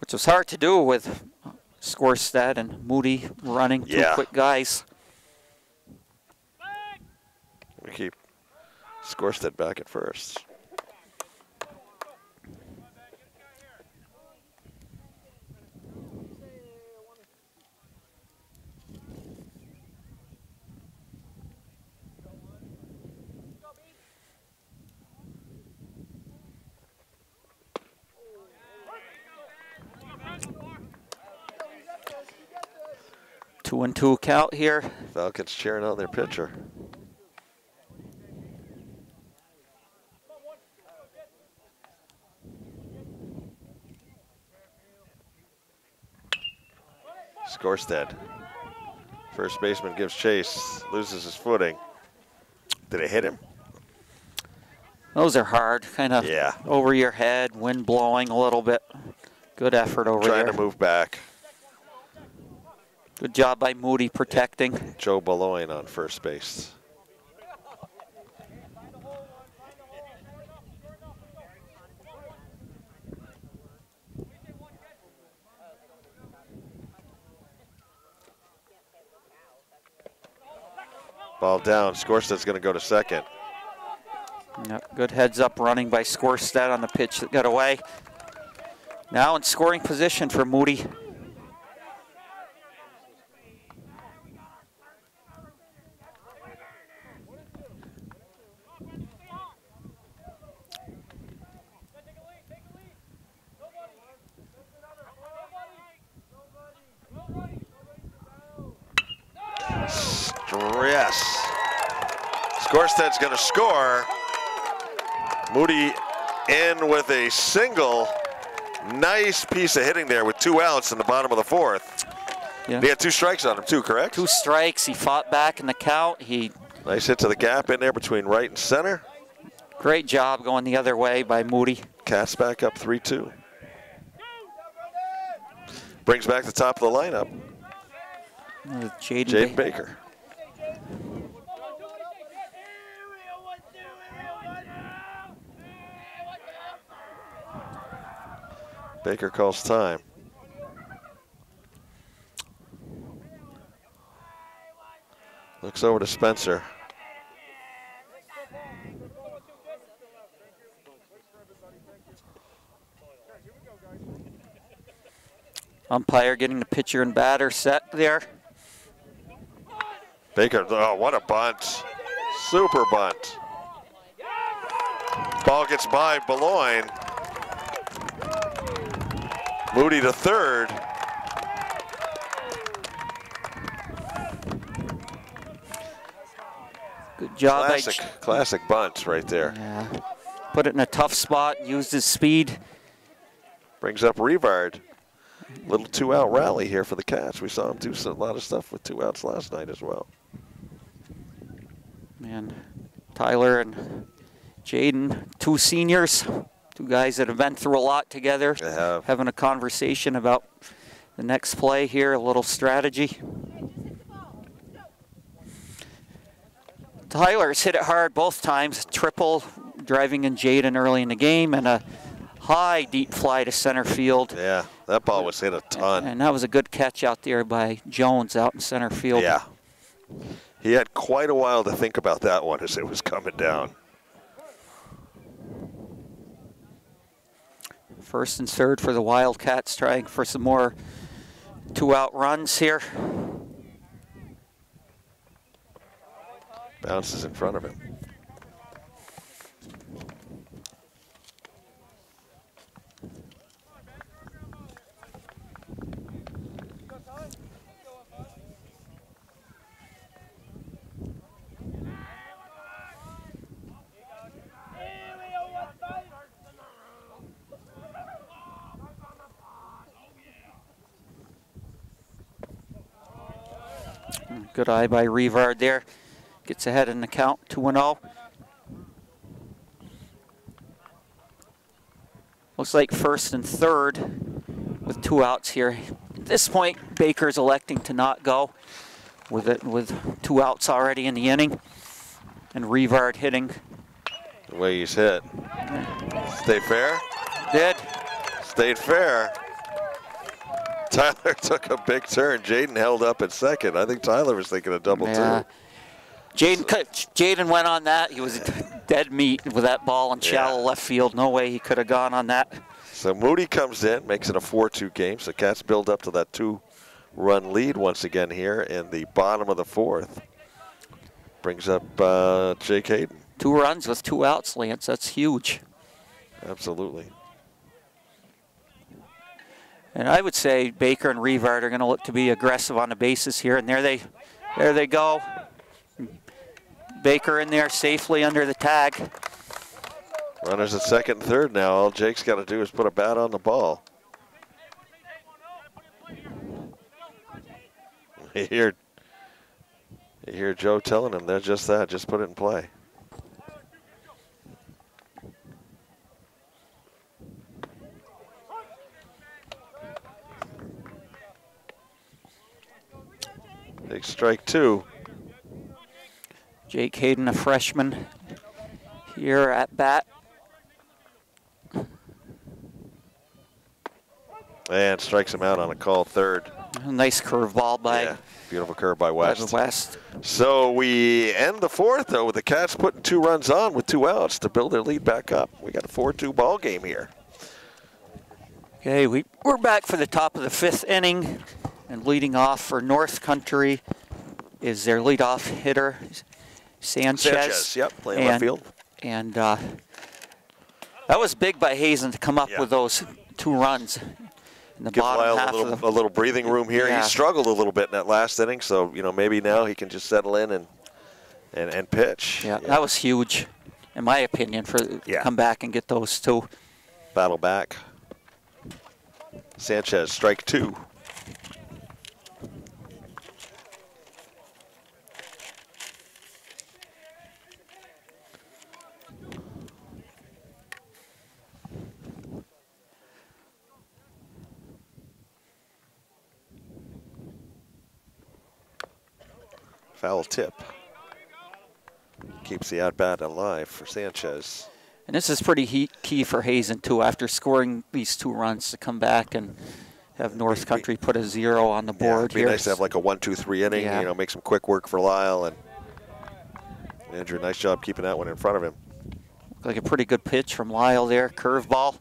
Which was hard to do with Scorstead and Moody running, two yeah. quick guys. We keep Scorstead back at first. Two and two count here. Falcons cheering on their pitcher. Scorstead. First baseman gives chase, loses his footing. Did it hit him? Those are hard, kind of Yeah. over your head, wind blowing a little bit. Good effort over Trying there. Trying to move back. Good job by Moody protecting. Joe Baloyne on first base. Ball down. Skorsted's going to go to second. Yep, good heads up running by Skorstead on the pitch that got away. Now in scoring position for Moody. Yes. Skorsted's going to score. Moody in with a single. Nice piece of hitting there with two outs in the bottom of the fourth. Yeah. He had two strikes on him too, correct? Two strikes. He fought back in the count. He Nice hit to the gap in there between right and center. great job going the other way by Moody. Cats back up 3-2. Brings back the top of the lineup, Uh, Jaden Jaden Ba- Baker. Baker calls time. Looks over to Spencer. Umpire getting the pitcher and batter set there. Baker, oh, what a bunt. Super bunt. Ball gets by Baloyne. Moody to third. Good job Classic, classic bunt right there. Yeah. Put it in a tough spot, used his speed. Brings up Revard. Little two-out rally here for the Cats. We saw him do a lot of stuff with two outs last night as well. Man, Tyler and Jaden, two seniors, two guys that have been through a lot together, have. having a conversation about the next play here, a little strategy. Tyler's hit it hard both times, triple driving in Jaden early in the game, and a high deep fly to center field. Yeah, that ball was hit a ton. And that was a good catch out there by Jones out in center field. Yeah. He had quite a while to think about that one as it was coming down. First and third for the Wildcats, trying for some more two-out runs here. Bounces in front of him. Good eye by Revard there. Gets ahead in the count, 2 0. Looks like first and third with two outs here. At this point, Baker's electing to not go with it with two outs already in the inning. And Revard hitting. The way he's hit. Stay fair? Did. Stayed fair. Tyler [laughs] took a big turn. Jaden held up at second. I think Tyler was thinking a double Yeah. Jaden cut- Jaden went on that. He was dead meat with that ball in shallow Yeah. left field. No way he could have gone on that. So Moody comes in, makes it a 4-2 game. So Cats build up to that two-run lead once again here in the bottom of the fourth. Brings up uh, Jake Hayden. Two runs with two outs, Lance. That's huge. Absolutely. And I would say Baker and Revard are going to look to be aggressive on the bases here. And there they, there they go. Baker in there safely under the tag. Runners at second and third now. All Jake's got to do is put a bat on the ball. You hear, you hear Joe telling him, they're just that, just put it in play. Big strike two. Jake Hayden, a freshman, here at bat. And strikes him out on a call third. Nice curveball by, Yeah, beautiful curve by by West. the West. So we end the fourth, though, with the Cats putting two runs on with two outs to build their lead back up. We got a 4-2 ball game here. Okay, we, we're back for the top of the fifth inning, and leading off for North Country is their leadoff hitter, Sanchez. Sanchez, yep, playing left And- field. And uh, that was big by Hazen to come up Yeah. with those two runs in the Give bottom Lyle half a little, of the a little breathing room here. Yeah. He struggled a little bit in that last inning, so you know maybe now he can just settle in and and, and pitch. Yeah, that was huge, in my opinion, for Yeah. come back and get those two. battle back. Sanchez, strike two. Foul tip. Keeps the at bat alive for Sanchez. And this is pretty he- key for Hazen too. After scoring these two runs, to come back and have North Country put a zero on the Yeah, board it'd be here. nice to have like a one, two, three inning. Yeah. You know, make some quick work for Lyle and Andrew. Nice job keeping that one in front of him. Look like a pretty good pitch from Lyle there, curveball.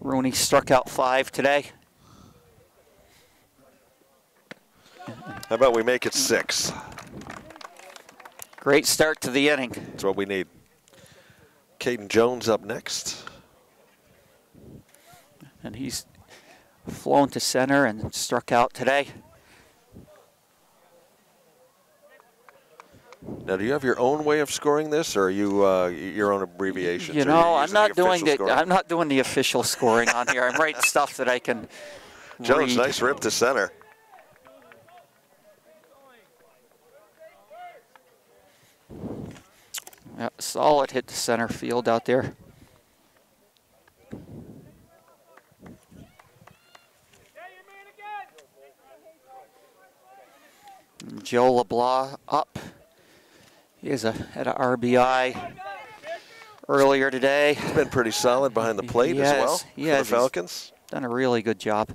Rooney struck out five today. How about we make it six? Great start to the inning. That's what we need. Caden Jones up next. And he's flown to center and struck out today. Now, do you have your own way of scoring this, or are you uh, your own abbreviations? You know, you I'm not doing the scoring? I'm not doing the official scoring on here. I'm writing stuff that I can Jones, read. nice rip to center. Yeah, solid hit to center field out there. And Joe LeBlanc up. He is a, had an RBI earlier today. He's been pretty solid behind the plate as well Yes, for yes, the Falcons. Done a really good job.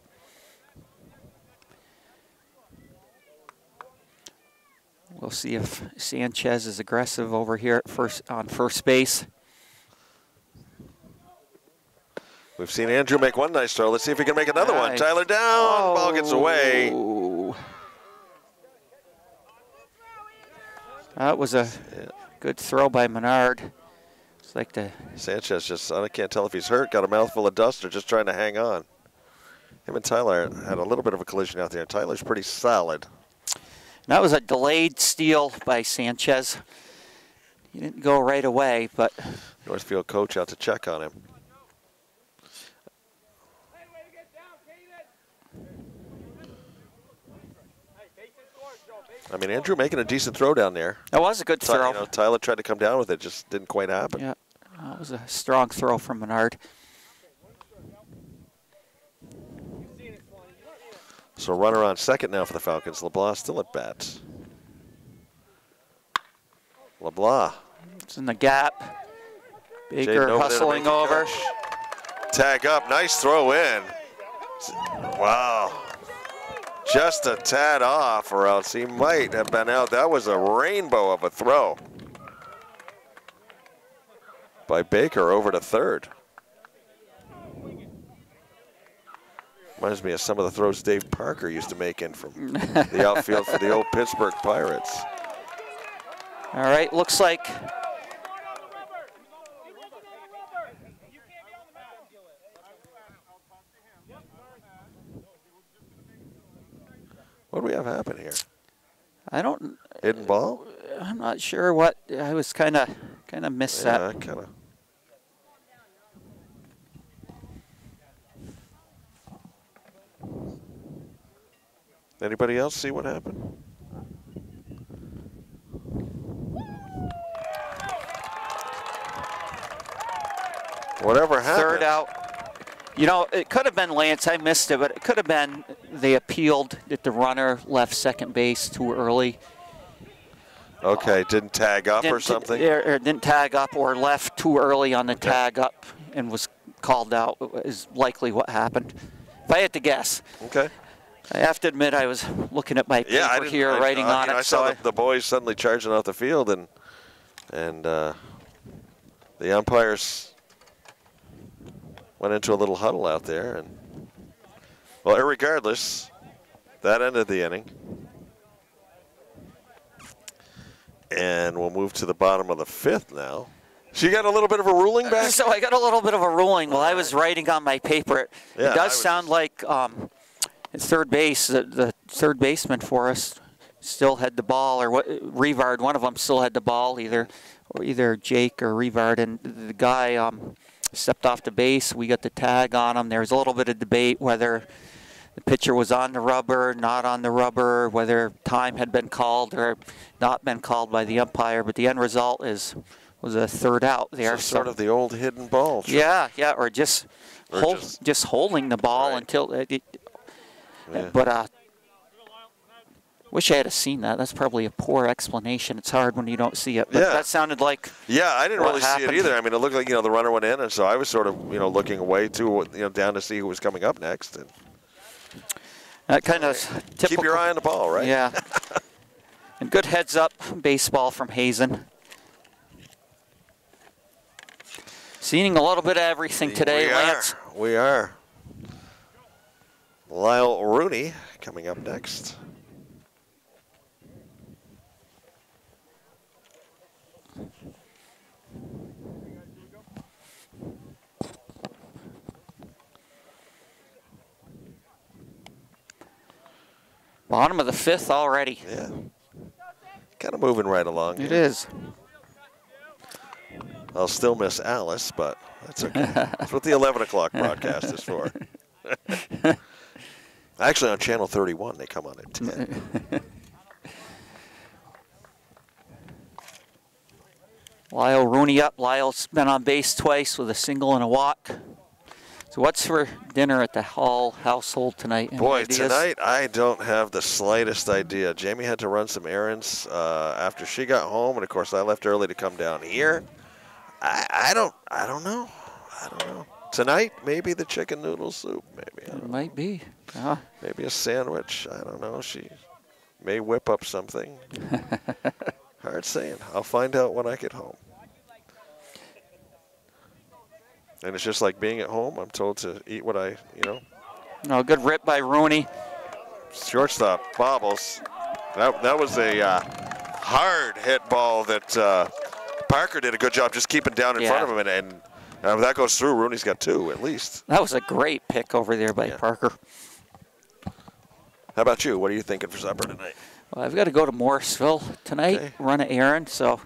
We'll see if Sanchez is aggressive over here at first on first base. We've seen Andrew make one nice throw. Let's see if he can make another one. Tyler down. Ball gets away. Oh. That was a Yeah. good throw by Menard. It's like the Sanchez just, I can't tell if he's hurt, got a mouthful of dust, or just trying to hang on. Him and Tyler had a little bit of a collision out there. Tyler's pretty solid. That was a delayed steal by Sanchez. He didn't go right away, but Northfield coach out to check on him. I mean, Andrew making a decent throw down there. that was a good Ty- throw. you know, Tyler tried to come down with it, just didn't quite happen. Yeah, that was a strong throw from Menard. So runner on second now for the Falcons. LeBlanc still at bat. LeBlanc. It's in the gap. Baker over to hustling make over. Tag up, nice throw in. Wow. Just a tad off, or else he might have been out. That was a rainbow of a throw by Baker over to third. Reminds me of some of the throws Dave Parker used to make in from [laughs] the outfield for the old Pittsburgh Pirates. All right, looks like What do we have happen here? I don't. Hidden ball? I'm not sure what. I was kind of kind of missed Yeah, that. kind of. Anybody else see what happened? Whatever happened. Third out. You know, it could have been Lance. I missed it, but it could have been they appealed that the runner left second base too early. Okay, didn't tag up or Didn't- something? Or, or didn't tag up or left too early on the tag up and was called out is likely what happened. If I had to guess, Okay. I have to admit I was looking at my paper Yeah, I here, I, writing I, on you know, it. I so saw I- the, the boys suddenly charging off the field, and and uh, the umpires went into a little huddle out there, and well, regardless, that ended the inning. And we'll move to the bottom of the fifth now. So you got a little bit of a ruling back? So I got a little bit of a ruling while I was writing on my paper. It, Yeah, it does sound like um, at third base, the, the third baseman for us still had the ball, or what? Revard, one of them still had the ball, either or either Jake or Revard, and the guy um, stepped off the base. We got the tag on him. There was a little bit of debate whether the pitcher was on the rubber, not on the rubber, whether time had been called or not been called by the umpire. But the end result is was a third out there. So sort of the old hidden ball. Yeah, yeah, or just Or hold, just- just, holding the ball Right. until it. it Yeah. But uh, wish I had seen that. That's probably a poor explanation. It's hard when you don't see it. But Yeah. that sounded like Yeah, I didn't really see it either. I mean, it looked like you know the runner went in, and so I was sort of you know looking away too, you know, down to see who was coming up next. And that kind of typical. keep your eye on the ball, right? Yeah. [laughs] and good heads up baseball from Hazen. Seeing a little bit of everything today, we Lance. Are. We are. Lyle Rooney coming up next. Bottom of the fifth already. Yeah. Kind of moving right along. It here. is. I'll still miss Alice, but that's okay. that's what the 11 o'clock [laughs] broadcast is for. [laughs] Actually, on Channel 31, they come on at 10. [laughs] Lyle Rooney up. Lyle's been on base twice with a single and a walk. So what's for dinner at the Hall household tonight? Any Boy, ideas? tonight I don't have the slightest idea. Jamie had to run some errands uh, after she got home, and of course I left early to come down here. I, I don't, I don't know. I don't know. Tonight, maybe the chicken noodle soup. Maybe, It might be. Uh, maybe a sandwich. I don't know. She may whip up something. [laughs] Hard saying. I'll find out when I get home. And it's just like being at home. I'm told to eat what I, you know, no, good rip by Rooney. shortstop bobbles. That that was a uh, hard hit ball that uh, Parker did a good job just keeping down in front of him, and, and uh, if that goes through. Rooney's got two at least. That was a great pick over there by Yeah. Parker. How about you? What are you thinking for supper tonight? Well, I've got to go to Morrisville tonight, Okay. run an errand, so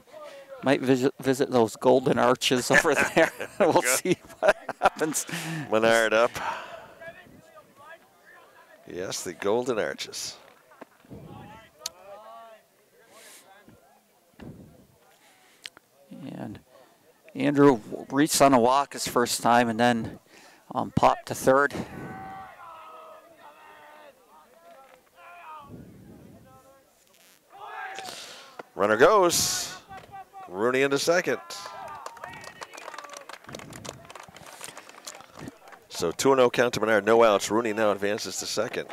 might visit visit those golden arches over [laughs] there. [laughs] we'll see what happens. Menard up. Yes, the Golden Arches. And Andrew reached on a walk his first time and then um, popped to third. Runner goes. Rooney into second. So 2 0 count to Menard, no outs. Rooney now advances to second.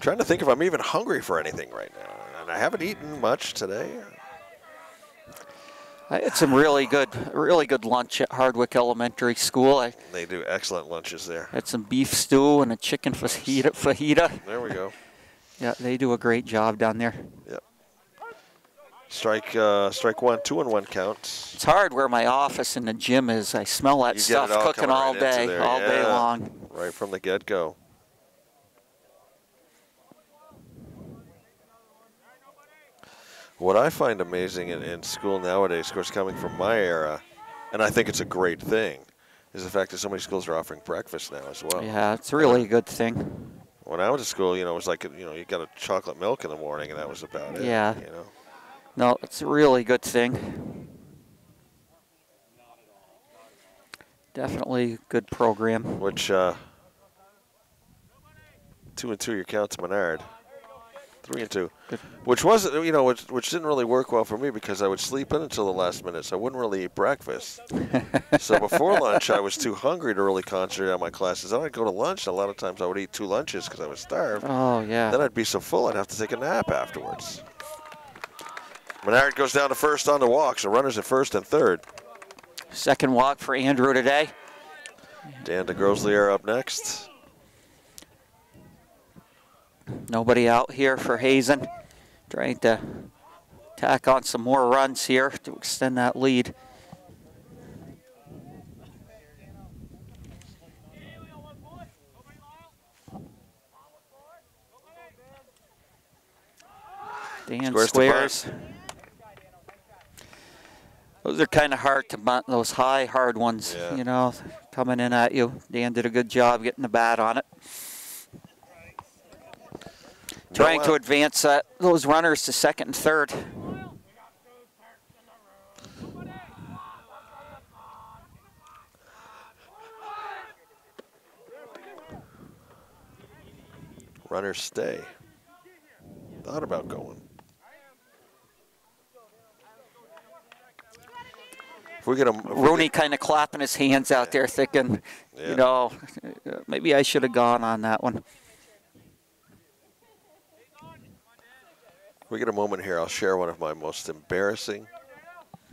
Trying to think if I'm even hungry for anything right now. And I haven't eaten much today. I had some really good, really good lunch at Hardwick Elementary School. I They do excellent lunches there. had some beef stew and a chicken fajita. fajita. There we go. Yeah, they do a great job down there. Strike, uh, strike one, two and one count. It's hard where my office and the gym is. I smell that You stuff cooking all right day, there, all day long. Right from the get go. What I find amazing in, in school nowadays, of course, coming from my era, and I think it's a great thing, is the fact that so many schools are offering breakfast now as well. Yeah, it's really a good thing. When I went to school, you know, it was like, you know, you got a chocolate milk in the morning, and that was about it. Yeah. You know. No, it's a really good thing. Definitely a good program. Which, uh, Two and two, your counts to Menard. Three and two, Good. which wasn't, you know, which, which didn't really work well for me because I would sleep in until the last minute, so I wouldn't really eat breakfast. [laughs] so before lunch, I was too hungry to really concentrate on my classes. Then I'd go to lunch, and a lot of times I would eat two lunches because I was starved. Oh, yeah. Then I'd be so full I'd have to take a nap afterwards. Menard goes down to first on the walk, so runners at first and third. Second walk for Andrew today. Dan DeGroslier up next. Nobody out here for Hazen. Trying to tack on some more runs here to extend that lead. Dan Squares squares. Those are kind of hard to bunt, those high, hard ones, Yeah. you know, coming in at you. Dan did a good job getting the bat on it. Trying to advance that, those runners to second and third. Runners stay. Thought about going. If we get a Rooney kind of clapping his hands out there, thinking, Yeah. you know, maybe I should have gone on that one. if we get a moment here, I'll share one of my most embarrassing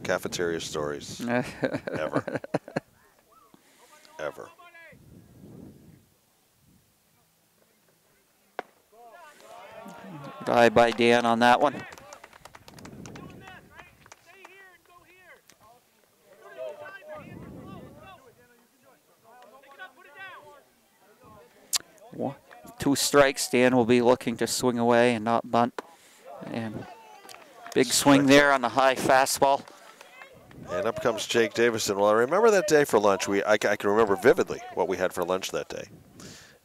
cafeteria stories [laughs] ever. Ever. Eye by Dan on that one. Two strikes. Dan will be looking to swing away and not bunt. And big swing there on the high fastball. And up comes Jake Davison. Well, I remember that day for lunch. We I, I can remember vividly what we had for lunch that day.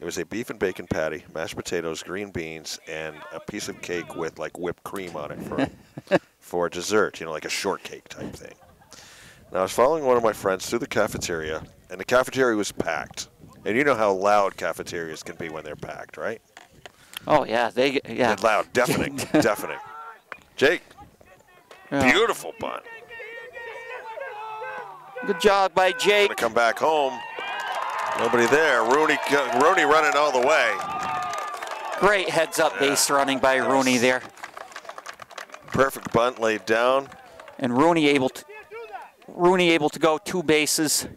It was a beef and bacon patty, mashed potatoes, green beans, and a piece of cake with like whipped cream on it for [laughs] for dessert. You know, like a shortcake type thing. And I was following one of my friends through the cafeteria, and the cafeteria was packed. And you know how loud cafeterias can be when they're packed, right? Oh yeah, they get- yeah. And loud, deafening, [laughs] deafening. Jake, Yeah. beautiful bunt. Good job by Jake. Gonna come back home. Nobody there. Rooney, uh, Rooney running all the way. Great heads up base running by Rooney there. Perfect bunt laid down. and Rooney able to Rooney able to go two bases.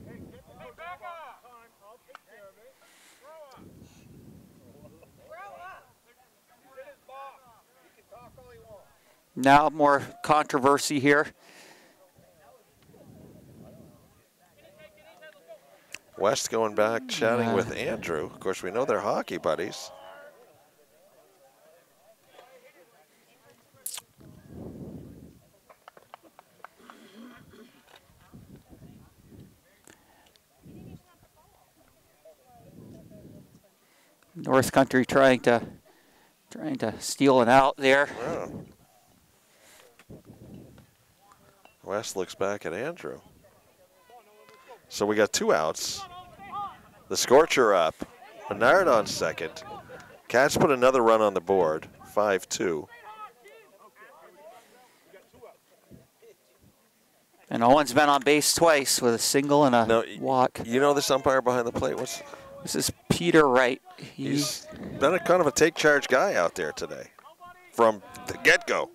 Now more controversy here. West going back, chatting Yeah. with Andrew. Of course, we know they're hockey buddies. North Country trying to trying to steal it out there. Wow. West looks back at Andrew. So we got two outs. The Scorcher up. Menard on second. Cats put another run on the board. 5 2. And Owen's been on base twice with a single and a No, walk. You know this umpire behind the plate? What's This is Peter Wright. He, He's been a kind of a take charge guy out there today from the get go.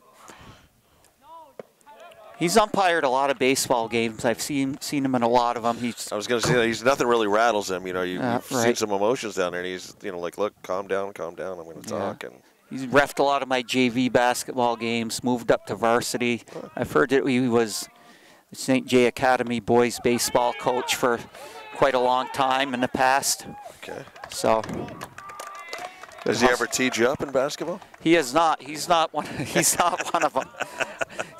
He's umpired a lot of baseball games. I've seen seen him in a lot of them. He's I was going to say he's nothing really rattles him. You know, you, Uh, you've seen some emotions down there, and he's you know like, look, calm down, calm down. I'm going to Yeah. talk. And He's refed a lot of my JV basketball games, moved up to varsity. I've heard that he was St. J Academy boys baseball coach for quite a long time in the past. okay, So has he ever teed you up in basketball? he is not. He's not one. [laughs] He's not one of them.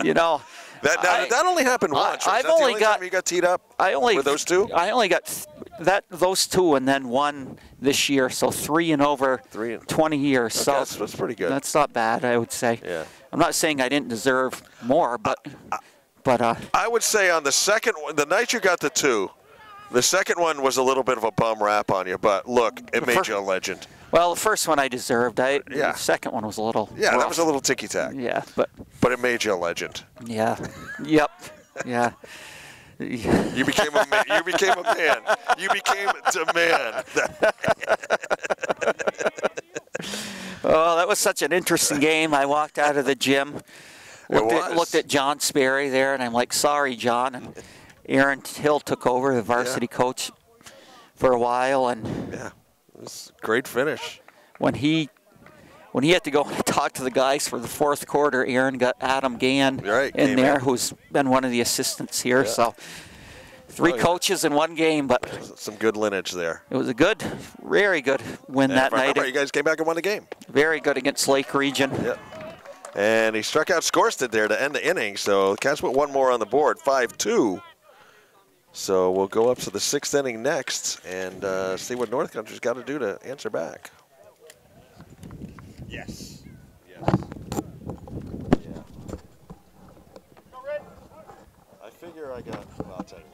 You know, That that, I- that only happened once. that the only only got- you got teed up. I only Were those two? I only got that those two, and then one this year. So three and over Three and- 20 years. so that's, that's pretty good. that's not bad, I would say. Yeah. I'm not saying I didn't deserve more, but but uh, I would say on the second one, the night you got the two, the second one was a little bit of a bum rap on you. But look, it made fir- you a legend. Well, the first one I deserved. I Yeah. The second one was a little. Yeah, that was a little ticky tack, Yeah, but but it made you a legend. yeah, yep, yeah. You became a man. You became a man. You became a man. Oh, that was such an interesting game. I walked out of the gym, looked, At, looked at John Sperry there, and I'm like, sorry, John. And Aaron Hill took over, the varsity coach, for a while. And Yeah, was great finish. when he when he had to go [laughs] and talk to the guys for the fourth quarter, Aaron got Adam Gann Right, in there, in. who's been one of the assistants here. So three Oh, yeah. coaches in one game, but Some good lineage there. it was a good, very good win And that night. remember, you guys came back and won the game. Very good against Lake Region. Yep. And he struck out Scorsted there to end the inning. So the Cats put one more on the board, 5-2. So we'll go up to the sixth inning next and uh, see what North Country's got to do to answer back. Yes. Yes. Yeah. I figure I got. Well, I'll tell you.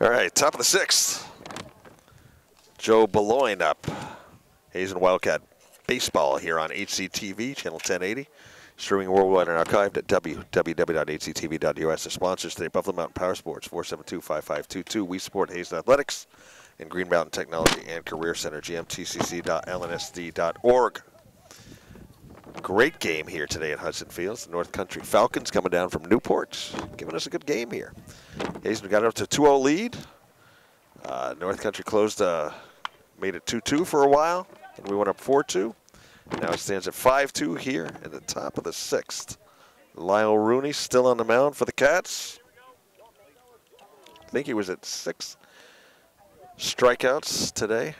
All right, top of the sixth. Joe Beloin up. Hazen Wildcat baseball here on HCTV, channel 1080. Streaming worldwide and archived at www.hctv.us. The sponsors today, Buffalo Mountain Power Sports, 472-5522. We support Hazen Athletics and Green Mountain Technology and Career Center, gmtcc.lnsd.org. Great game here today at Hudson Fields. The North Country Falcons coming down from Newport, giving us a good game here. Hazen got up to 2-0 lead. Uh, North Country closed, uh, made it 2-2 for a while, and we went up 4-2. Now it stands at 5-2 here at the top of the sixth. Lyle Rooney still on the mound for the Cats. I think he was at six strikeouts today.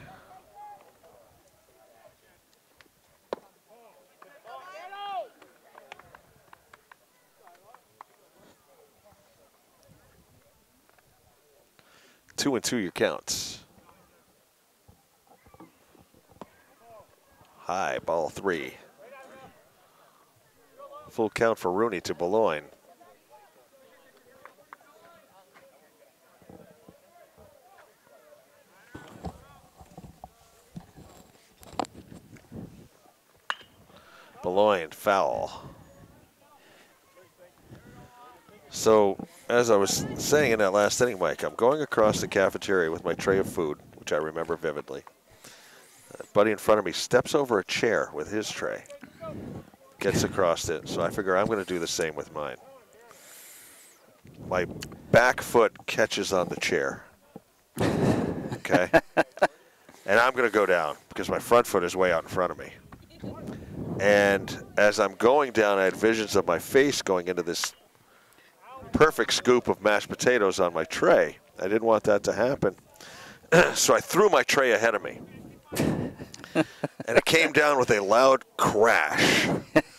Two and two your counts. High, ball three. Full count for Rooney to Beloin. Beloin foul. So, as I was saying in that last inning, Mike, I'm going across the cafeteria with my tray of food, which I remember vividly. Buddy in front of me steps over a chair with his tray, gets across it. So I figure I'm going to do the same with mine. My back foot catches on the chair. Okay? [laughs] and I'm going to go down because my front foot is way out in front of me. And as I'm going down, I had visions of my face going into this perfect scoop of mashed potatoes on my tray. I didn't want that to happen. [clears throat] so I threw my tray ahead of me. [laughs] and it came down with a loud crash.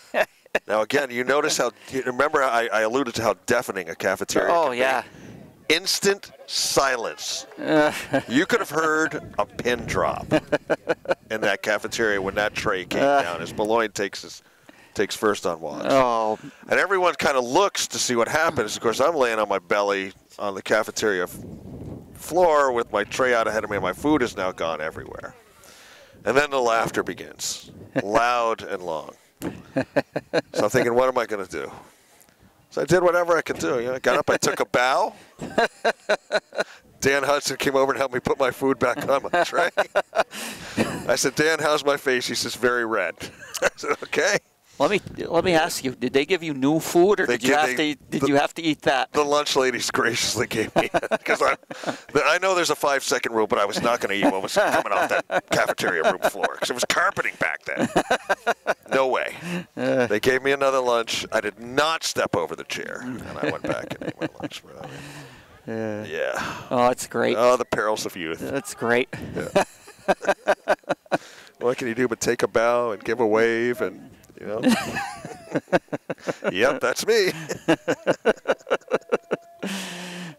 [laughs] now, again, you notice how, you remember I, I alluded to how deafening a cafeteria Oh can be? yeah. Instant silence. [laughs] you could have heard a pin drop in that cafeteria when that tray came uh. down as Beloin takes his, takes first on watch. Oh, And everyone kind of looks to see what happens. Of course, I'm laying on my belly on the cafeteria floor with my tray out ahead of me, and my food is now gone everywhere. And then the laughter begins, loud and long. So I'm thinking, what am I going to do? So I did whatever I could do. You know, I got up, I took a bow. Dan Hudson came over and helped me put my food back on my tray. I said, Dan, how's my face? He says, very red. [laughs] I said, okay. Let me let me ask you: Did they give you new food, or They did you have they- to eat, did the- you have to eat that? the lunch ladies graciously gave me because I, I know there's a five second rule, but I was not going to eat what was coming off that cafeteria room floor because it was carpeting back then. No way. They gave me another lunch. I did not step over the chair, and I went back and ate my lunch. Yeah. Oh, that's great. Oh, the perils of youth. That's great. What can you do but take a bow and give a wave and know? [laughs] yep, that's me. [laughs]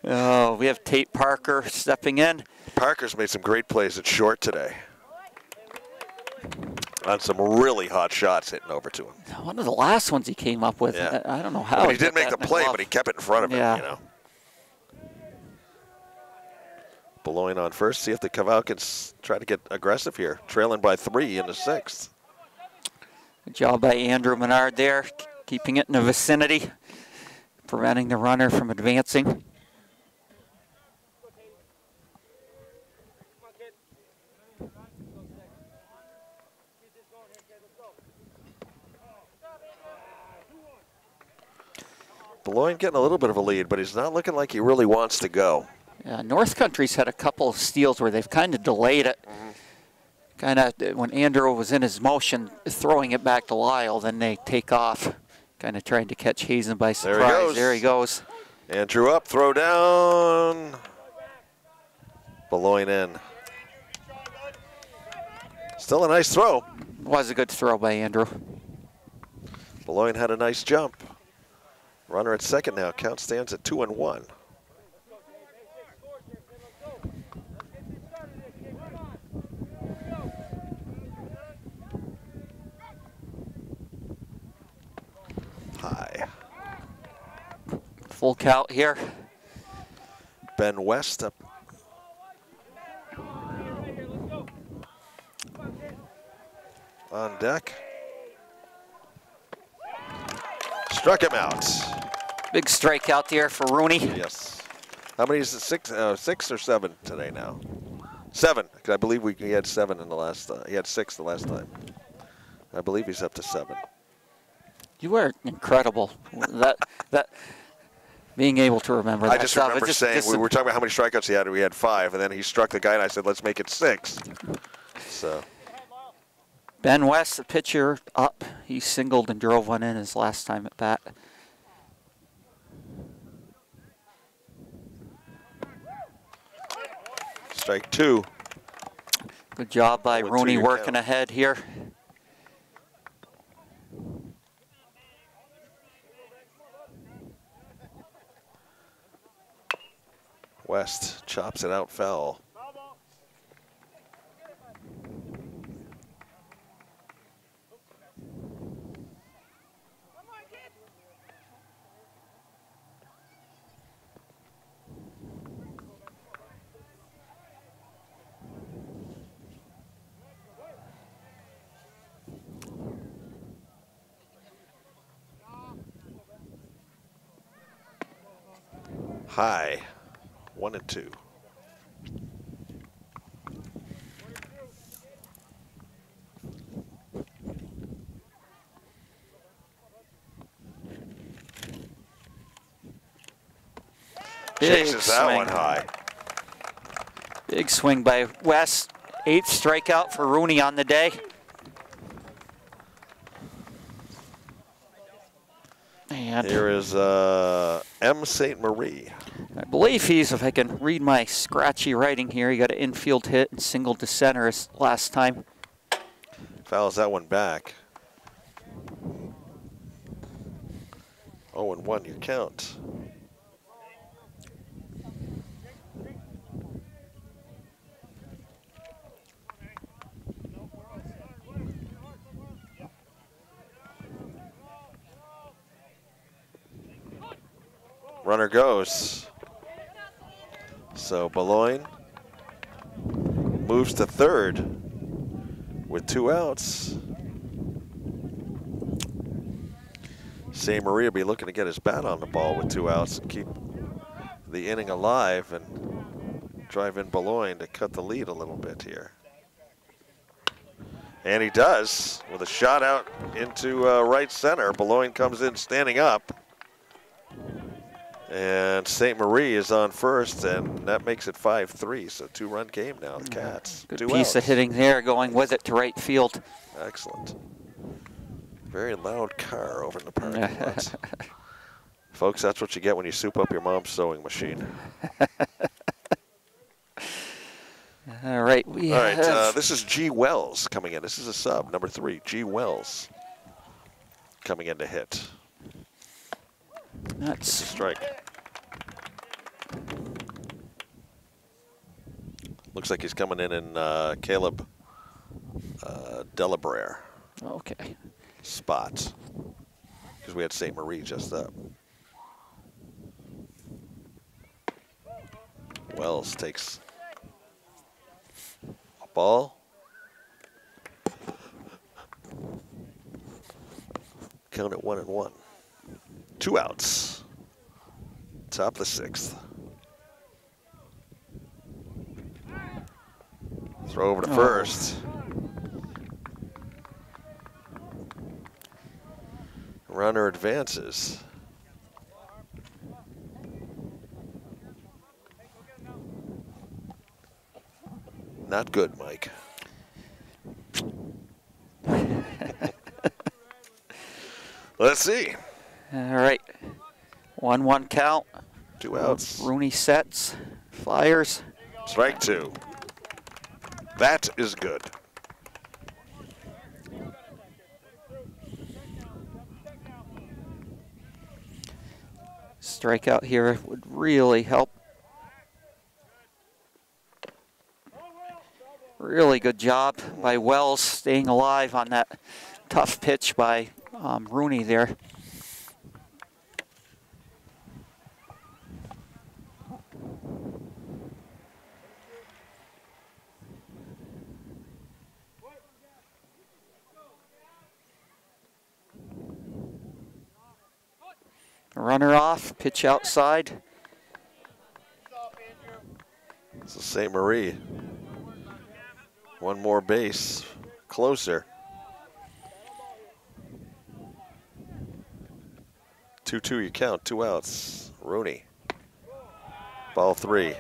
Oh, we have Tate Parker stepping in. Parker's made some great plays at short today. On some really hot shots hitting over to him. One of the last ones he came up with. Yeah. I, don't know how. But he did make the play, but he kept it in front of him, Yeah. you know. Beloin on first. See if the Falcons try to get aggressive here. Trailing by three in the sixth. Good job by Andrew Menard there, keeping it in the vicinity, preventing the runner from advancing. Beloin getting a little bit of a lead, but he's not looking like he really wants to go. Yeah, North Country's had a couple of steals where they've kind of delayed it. Mm-hmm. Kind of when Andrew was in his motion, throwing it back to Lyle, then they take off, kind of trying to catch Hazen by surprise. There he goes. There he goes. Andrew up, throw down. Beloin in. Still a nice throw. Was a good throw by Andrew. Beloin had a nice jump. Runner at second now. Count stands at two and one. High. Full count here. Ben West up. On deck. Struck him out. Big strikeout there for Rooney. Yes. How many is it? Six, uh, six or seven today now? Seven. I believe we he had seven in the last. Uh, he had six the last time. I believe he's up to seven. You were incredible. that that being able to remember. I just stuff. remember just, saying just we were talking about how many strikeouts he had. We had five, and then he struck the guy, and I said, "Let's make it six. So. Ben West, the pitcher, up. He singled and drove one in his last time at bat. Strike two. Good job by Rooney working count. ahead here. West chops it out foul. high, one and two. Big Chases that swing. one high. Big swing by West. Eighth strikeout for Rooney on the day. And here is uh, M. St. Marie. Believe he's, if I can read my scratchy writing here, he got an infield hit and singled to center last time. Fouls that one back. Oh, and 1 your count. Runner goes. Beloin moves to third with two outs. St. Marie be looking to get his bat on the ball with two outs and keep the inning alive and drive in Beloin to cut the lead a little bit here. And he does with a shot out into uh, right center. Beloin comes in standing up. St. Marie is on first, and that makes it 5-3. So two-run game now, the Cats. Good Two piece outs. of hitting there, going with it to right field. Excellent. Very loud car over in the parking [laughs] lot. Folks, that's what you get when you soup up your mom's sewing machine. [laughs] All right. We All right. Uh, this is G. Wells coming in. This is a sub, number three. G. Wells coming in to hit. That's strike. Looks like he's coming in in uh, Caleb uh, Delabrere. Okay. Spots. Because we had St. Marie just up. Wells takes a Ball. Count it one and one. Two outs. Top of the sixth. Throw over to Oh. first. Runner advances. Not good, Mike. [laughs] Let's see. All right. 1 1 count. Two outs. Rooney sets, fires. Strike two. That is good. Strikeout here would really help. Really good job by Wells staying alive on that tough pitch by um, Rooney there. Runner off, pitch outside. It's the St. Marie. One more base. Closer. Two-two, you count. Two outs. Rooney. Ball three.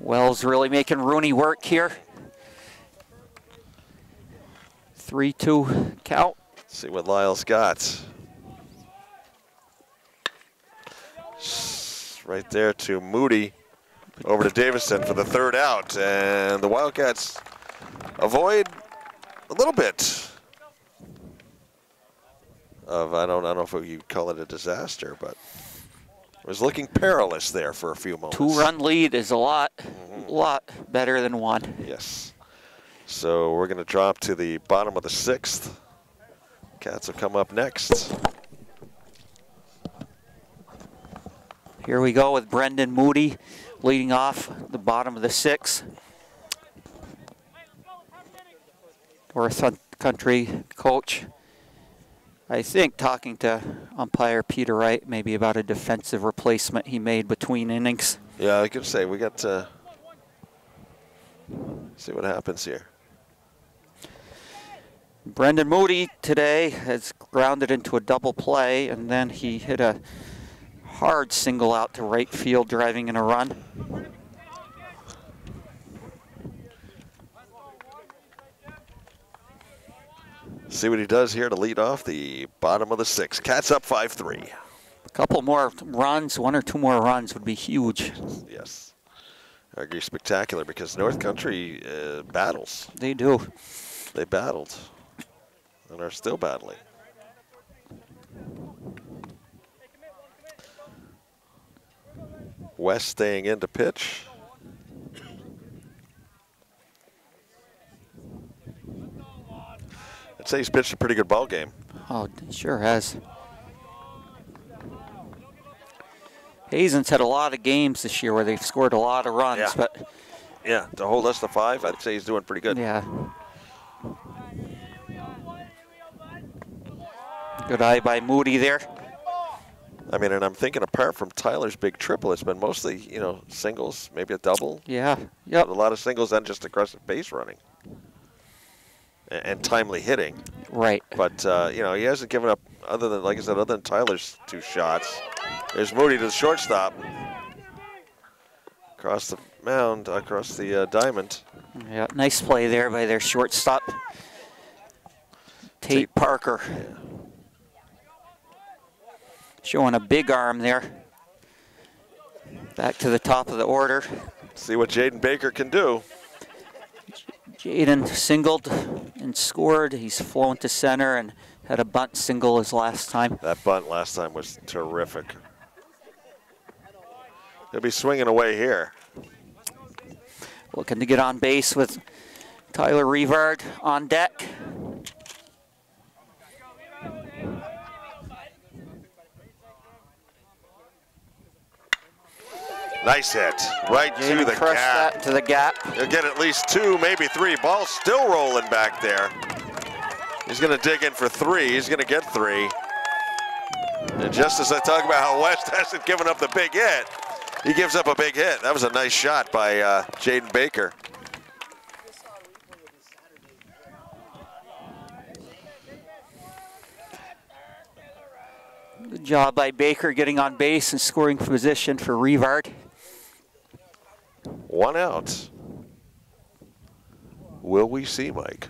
Wells really making Rooney work here. 3 2 count. See what Lyle's got. Right there to Moody. Over to Davison for the third out. And the Wildcats avoid a little bit of, I don't, I don't know if you call it a disaster, but it was looking perilous there for a few moments. Two run lead is a lot, mm-hmm. lot better than one. Yes. So we're going to drop to the bottom of the sixth. Cats will come up next. Here we go with Brendan Moody leading off the bottom of the sixth. North Country coach, I think, talking to umpire Peter Wright maybe about a defensive replacement he made between innings. Yeah, I could say we got to see what happens here. Brendan Moody today has grounded into a double play, and then he hit a hard single out to right field, driving in a run. See what he does here to lead off the bottom of the sixth. Cats up 5-3. A couple more runs, one or two more runs would be huge. Yes. I agree, spectacular because North Country uh, battles. They do. They battled and are still battling. West staying in to pitch. I'd say he's pitched a pretty good ball game. Oh, sure has. Hazen's had a lot of games this year where they've scored a lot of runs, Yeah. but Yeah, to hold us to five, I'd say he's doing pretty good. yeah. Good eye by Moody there. I mean, and I'm thinking apart from Tyler's big triple, it's been mostly, you know, singles, maybe a double, Yeah. Yep. a lot of singles and just aggressive base running A- and timely hitting. Right. But, uh, you know, he hasn't given up, other than, like I said, other than Tyler's two shots. There's Moody to the shortstop. Across the mound, across the uh, diamond. Yeah. Nice play there by their shortstop, Tate Tate. Parker. Showing a big arm there. Back to the top of the order. See what Jaden Baker can do. Jaden singled and scored. He's flown to center and had a bunt single his last time. That bunt last time was terrific. He'll be swinging away here. Looking to get on base with Tyler Revard on deck. Nice hit. Right to the crushed gap. that to the gap. He'll get at least two, maybe three. Ball still rolling back there. He's going to dig in for three. He's going to get three. And just as I talk about how West [laughs] hasn't given up the big hit, he gives up a big hit. That was a nice shot by uh, Jaden Baker. Good job by Baker getting on base and scoring position for Revard. One out. Will we see, Mike,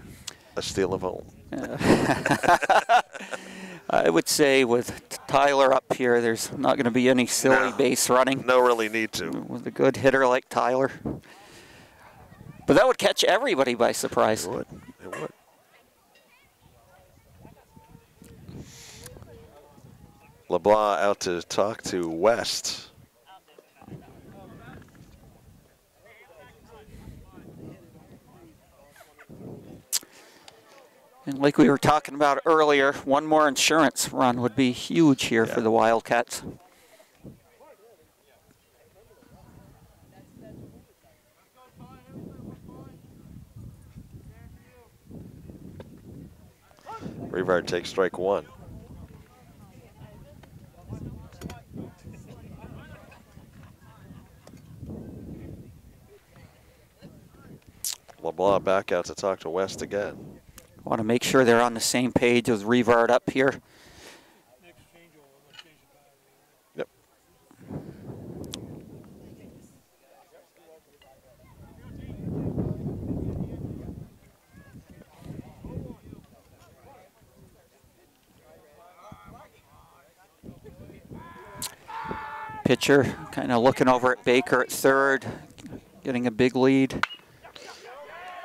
a steal of home? [laughs] I would say with Tyler up here, there's not going to be any silly No. base running No, really need to. with a good hitter like Tyler. But that would catch everybody by surprise. It would. It would. LeBlanc out to talk to West. And like we were talking about earlier, one more insurance run would be huge here Yeah. for the Wildcats. Revard takes strike one. LeBlanc back out to talk to West again. Want to make sure they're on the same page with Revard up here. Yep. Pitcher kind of looking over at Baker at third, getting a big lead.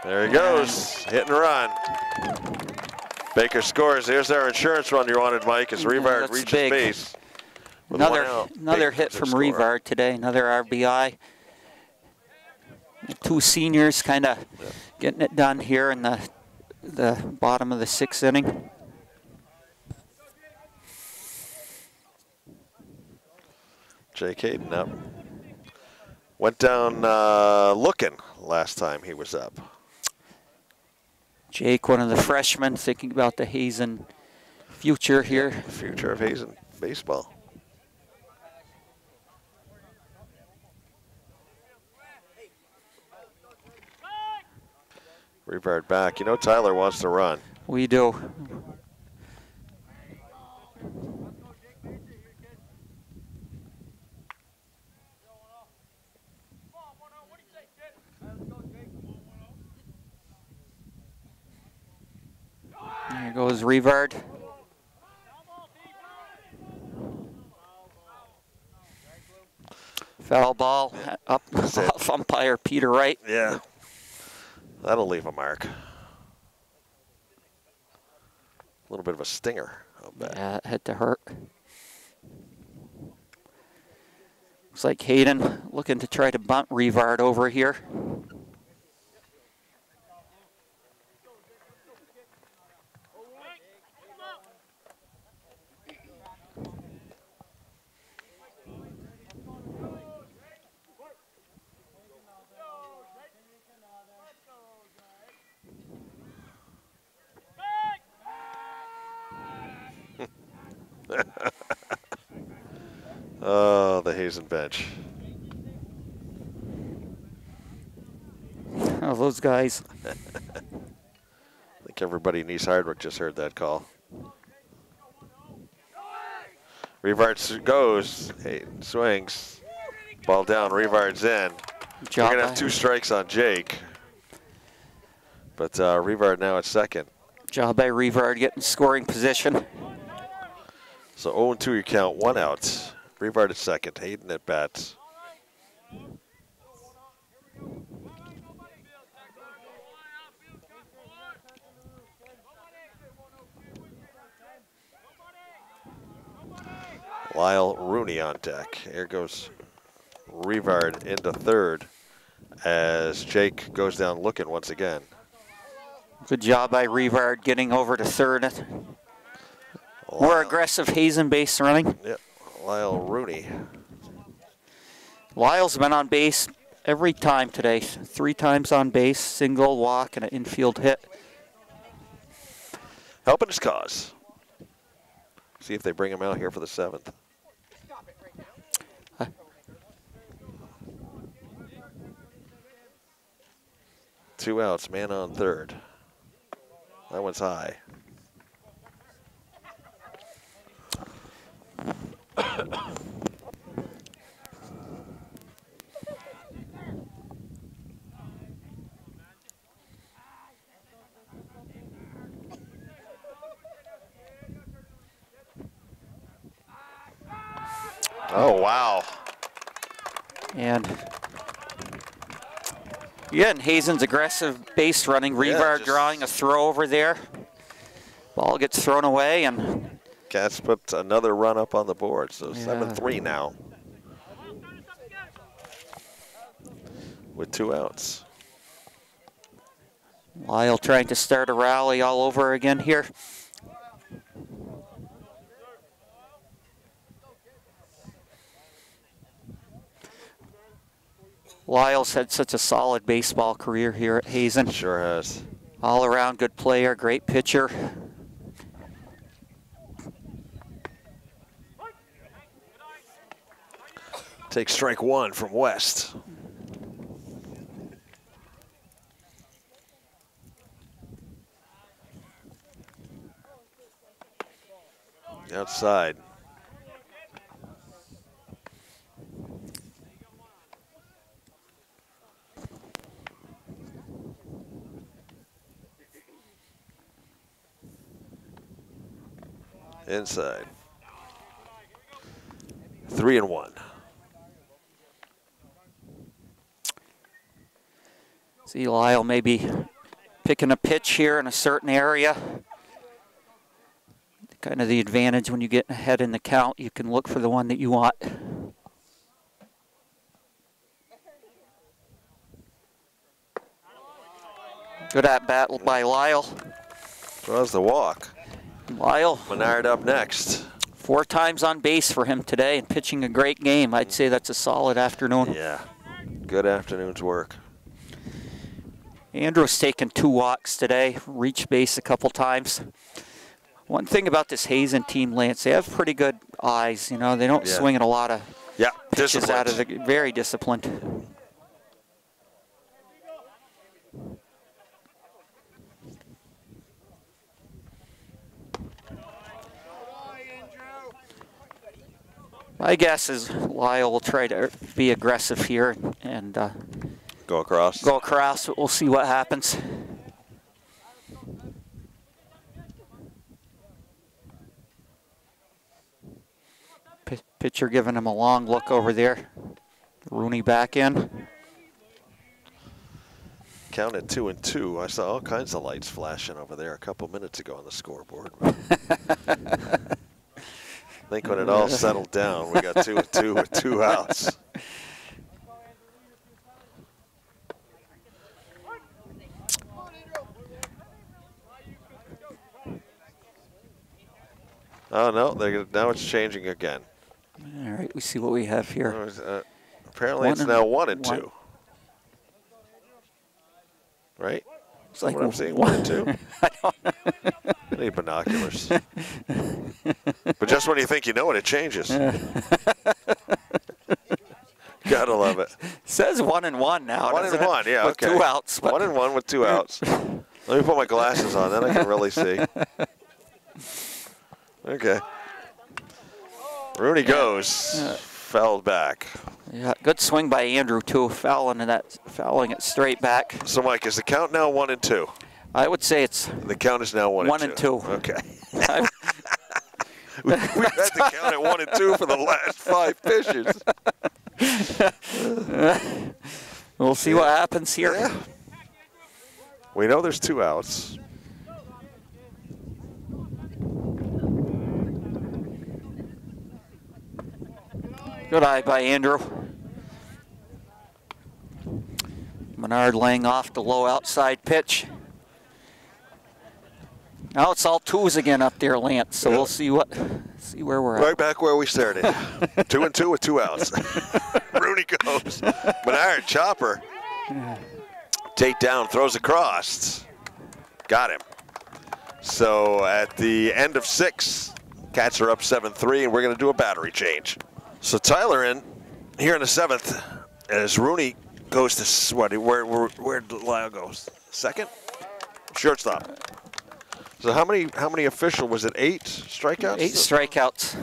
There he goes. Hit and run. Baker scores. Here's our insurance run you wanted, Mike, as Revard that's reaches big. base. Another another hit from. Revard today, another RBI. Two seniors kind of getting it done here in the the bottom of the sixth inning. Jake Hayden up. Went down uh, looking last time he was up. Jake, one of the freshmen, thinking about the Hazen future here. The future of Hazen baseball. Revard back. You know Tyler wants to run. We do. There goes Revard. Foul ball up off umpire Peter Wright. Yeah. That'll leave a mark. A little bit of a stinger. I'll bet. Yeah, it had to hurt. Looks like Hayden looking to try to bunt Revard over here. Oh, the Hazen bench. Oh, those guys. I think everybody in East Hardwick just heard that call. Revard goes. Hayden swings. Ball down. Revard's in. We're going to have two strikes on Jake. But uh, Revard now at second. Job by Revard getting scoring position. So 0 2 you count, one out. Revard at second, Hayden at bat. Lyle Rooney on deck. Here goes Revard into third as Jake goes down looking once again. Good job by Revard getting over to third. More Lyle- aggressive Hazen base running. Yep, Lyle Rooney. Lyle's been on base every time today. Three times on base, single, walk, and an infield hit. Helping his cause. See if they bring him out here for the seventh. Two outs, man on third. That one's high. Oh, wow. And yeah, and Hazen's aggressive base running. Revard just- drawing a throw over there. Ball gets thrown away, and Cats put another run up on the board, so 7-3 now. With two outs. Lyle trying to start a rally all over again here. Lyle's had such a solid baseball career here at Hazen. Sure has. All around good player, great pitcher. Take strike one from West. Outside. Inside. Three and one. See Lyle maybe picking a pitch here in a certain area. Kind of the advantage when you get ahead in the count, you can look for the one that you want. Good at bat by Lyle. Draws the walk. Lyle, Menard up next. four times on base for him today and pitching a great game. I'd say that's a solid afternoon. Yeah. Good afternoon's work. Andrew's taken two walks today, reached base a couple times. One thing about this Hazen team, Lance, they have pretty good eyes. You know, they don't Yeah. swing at a lot of Yeah, pitches out of the very disciplined. My guess is Lyle will try to be aggressive here and uh, Go across. go across. but We'll see what happens. P- pitcher giving him a long look over there. Rooney back in. Counted two and two. I saw all kinds of lights flashing over there a couple minutes ago on the scoreboard. [laughs] I think when it all settled down, we got two and two with two outs. [laughs] Oh no! They're, now it's changing again. All right, we see what we have here. Uh, apparently, One it's now one and one. two. Right? It's like what I'm seeing, one and two. [laughs] I need [laughs] binoculars. but just when you think you know it, it changes. [laughs] Gotta love it. says one and one now. One and it? one, yeah, With okay. two outs. One and one with two outs. Let me put my glasses on, then I can really see. Okay. Rooney goes. Fouled back. Yeah, good swing by Andrew too, fouling that, fouling it straight back. So, Mike, is the count now one and two? I would say it's The count is now one, One and and two. two. Okay. [laughs] [laughs] we, we've had the count at one and two for the last five pitches. [laughs] we'll see what happens here. Yeah. We know there's two outs. Good eye by Andrew. Menard laying off the low outside pitch. Now it's all twos again up there, Lance. So Yeah. we'll see what See where we're at. Right back where we started. [laughs] two and two with two outs. [laughs] Rooney goes. Menard, chopper. Tate down, throws across. Got him. So at the end of six, Cats are up 7-3, and we're going to do a battery change. So Tyler in here in the seventh, as Rooney goes to what? Where where where did Lyle go? Second, shortstop. So how many how many official was it? Eight strikeouts. Eight strikeouts.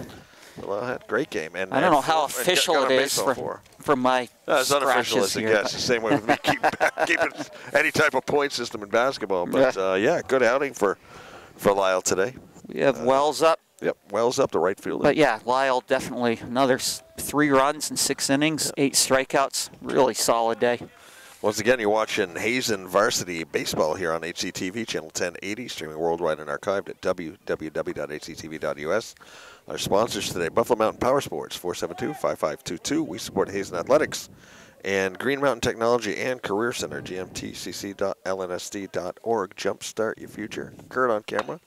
Well, had great game, and I don't know how and official it is base all for, my No, it's unofficial as it gets. The same way with me [laughs] keeping, keeping any type of point system in basketball. But Yeah. uh, yeah, good outing for for Lyle today. We have Wells up, Yep, Wells up the right field. but yeah, Lyle definitely another three runs in six innings, eight strikeouts. Really solid day. Once again, you're watching Hazen Varsity Baseball here on HCTV, channel 1080, streaming worldwide and archived at www.hctv.us. Our sponsors today, Buffalo Mountain Power Sports, 472-5522. We support Hazen Athletics. And Green Mountain Technology and Career Center, gmtcc.lnsd.org. Jumpstart your future. Kurt on camera.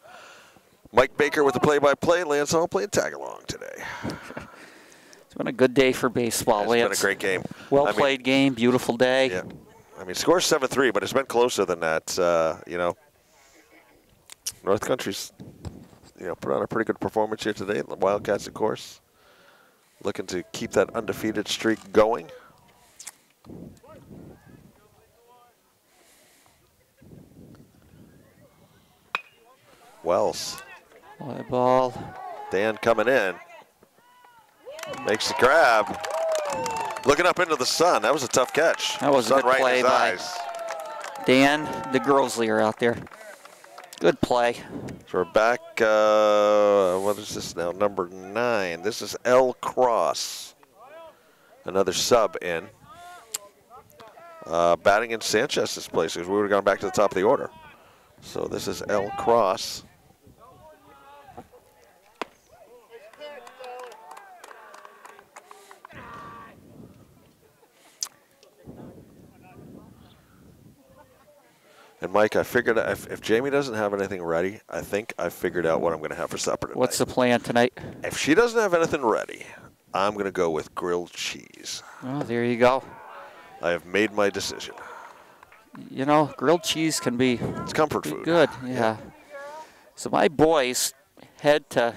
Mike Baker with the play-by-play. Lance Hall playing tag-along today. It's been a good day for baseball. It's been a great game. Well I mean, played game, beautiful day. Yeah. I mean, score's 7 3, but it's been closer than that. Uh, you know, North Country's, you know, put on a pretty good performance here today. The Wildcats, of course, looking to keep that undefeated streak going. Wells, Fly ball. Dan coming in, makes the grab. Looking up into the sun. That was a tough catch. That was a good right play by- eyes. Dan, the Girlsley are out there. Good play. So we're back, uh, what is this now? Number nine. This is L. Cross. Another sub in. Uh, batting in Sanchez's place because we would have gone back to the top of the order. So this is L. Cross. And Mike, I figured if, if Jamie doesn't have anything ready, I think I figured out what I'm going to have for supper tonight. What's the plan tonight? If she doesn't have anything ready, I'm going to go with grilled cheese. Oh, there you go. I have made my decision. You know, grilled cheese can be It's comfort be food. good. Yeah. So my boys head to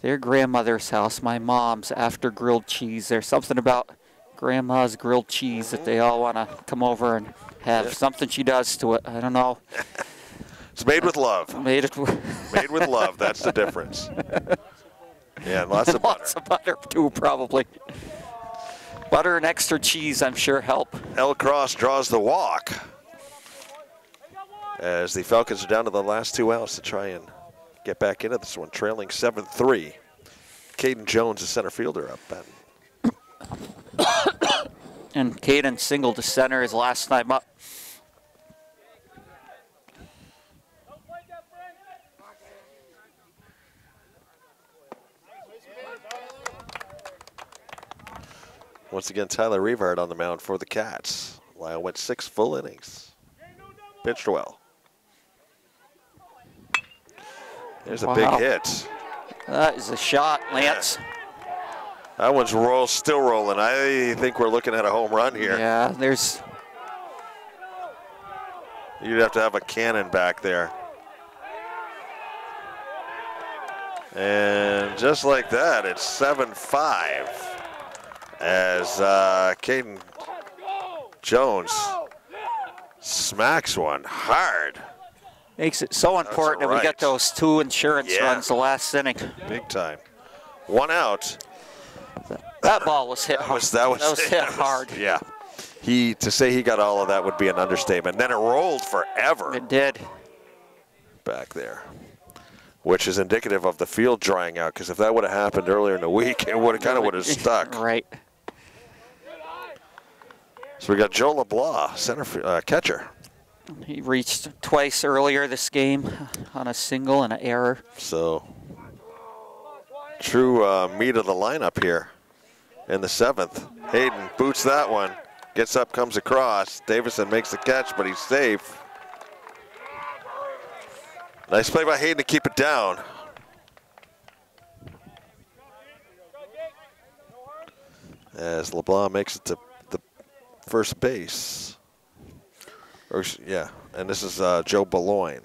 their grandmother's house, my mom's, after grilled cheese. There's something about grandma's grilled cheese that they all want to come over and have. Yeah. Something she does to it. I don't know. It's made with love. [laughs] Made it. Made with love. That's the difference. [laughs] Yeah, and lots of butter. Lots of butter too, probably. Butter and extra cheese, I'm sure, help. L. Cross draws the walk as the Falcons are down to the last two outs to try and get back into this one, trailing 7-3. Caden Jones, the center fielder, up. [coughs] And Caden singled to center his last time up. Once again, Tyler Revard on the mound for the Cats. Lyle went six full innings. Pitched well. There's a big Wow. hit. That is a shot, Lance. That one's roll, still rolling. I think we're looking at a home run here. Yeah, there's You'd have to have a cannon back there. And just like that, it's 7-5 as uh, Caden Jones smacks one hard, makes it so important that we get those two insurance Yeah. runs the last inning. big time. One out. That ball was hit That hard. was that was, hit that was- hard. Yeah. He to say he got all of that would be an understatement. Then it rolled forever. It did. back there, which is indicative of the field drying out. Because if that would have happened earlier in the week, it would have kind of would have [laughs] stuck. right. So we got Joe LeBlanc, center uh, catcher. He reached twice earlier this game on a single and an error. So true uh, meat of the lineup here in the seventh. Hayden boots that one, gets up, comes across. Davison makes the catch, but he's safe. Nice play by Hayden to keep it down. As LeBlanc makes it to the first base. Or, yeah, and this is uh, Joe Beloin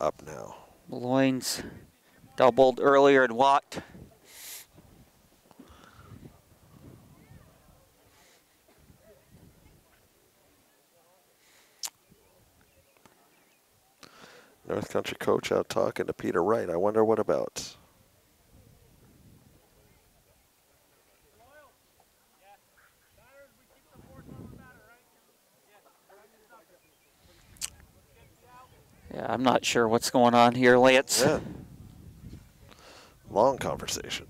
up now. Beloin's doubled earlier and walked. North Country coach out talking to Peter Wright. I wonder what about. Yeah, I'm not sure what's going on here, Lance. Yeah. Long conversation.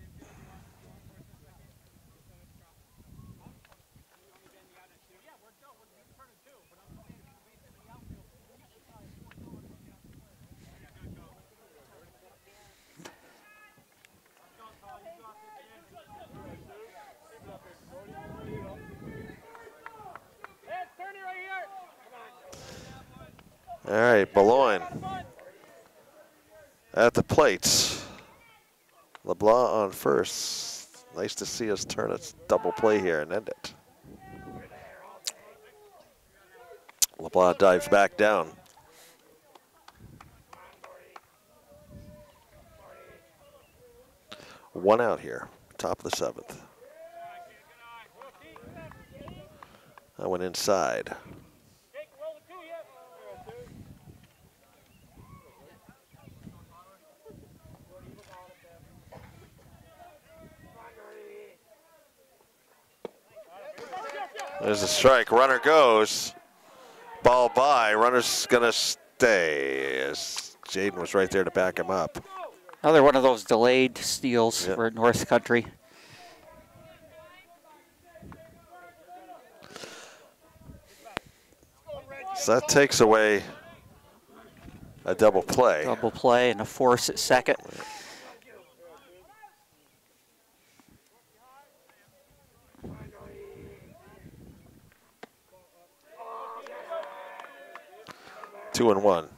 All right, Beloin at the plate. LeBlanc on first. Nice to see us turn a double play here and end it. LeBlanc dives back down. One out here, top of the seventh. I went inside. There's a strike. Runner goes. Ball by. Runner's going to stay. As Jaden was right there to back him up. Another one of those delayed steals Yep. for North Country. So that takes away a double play. Double play and a force at second. Two and one.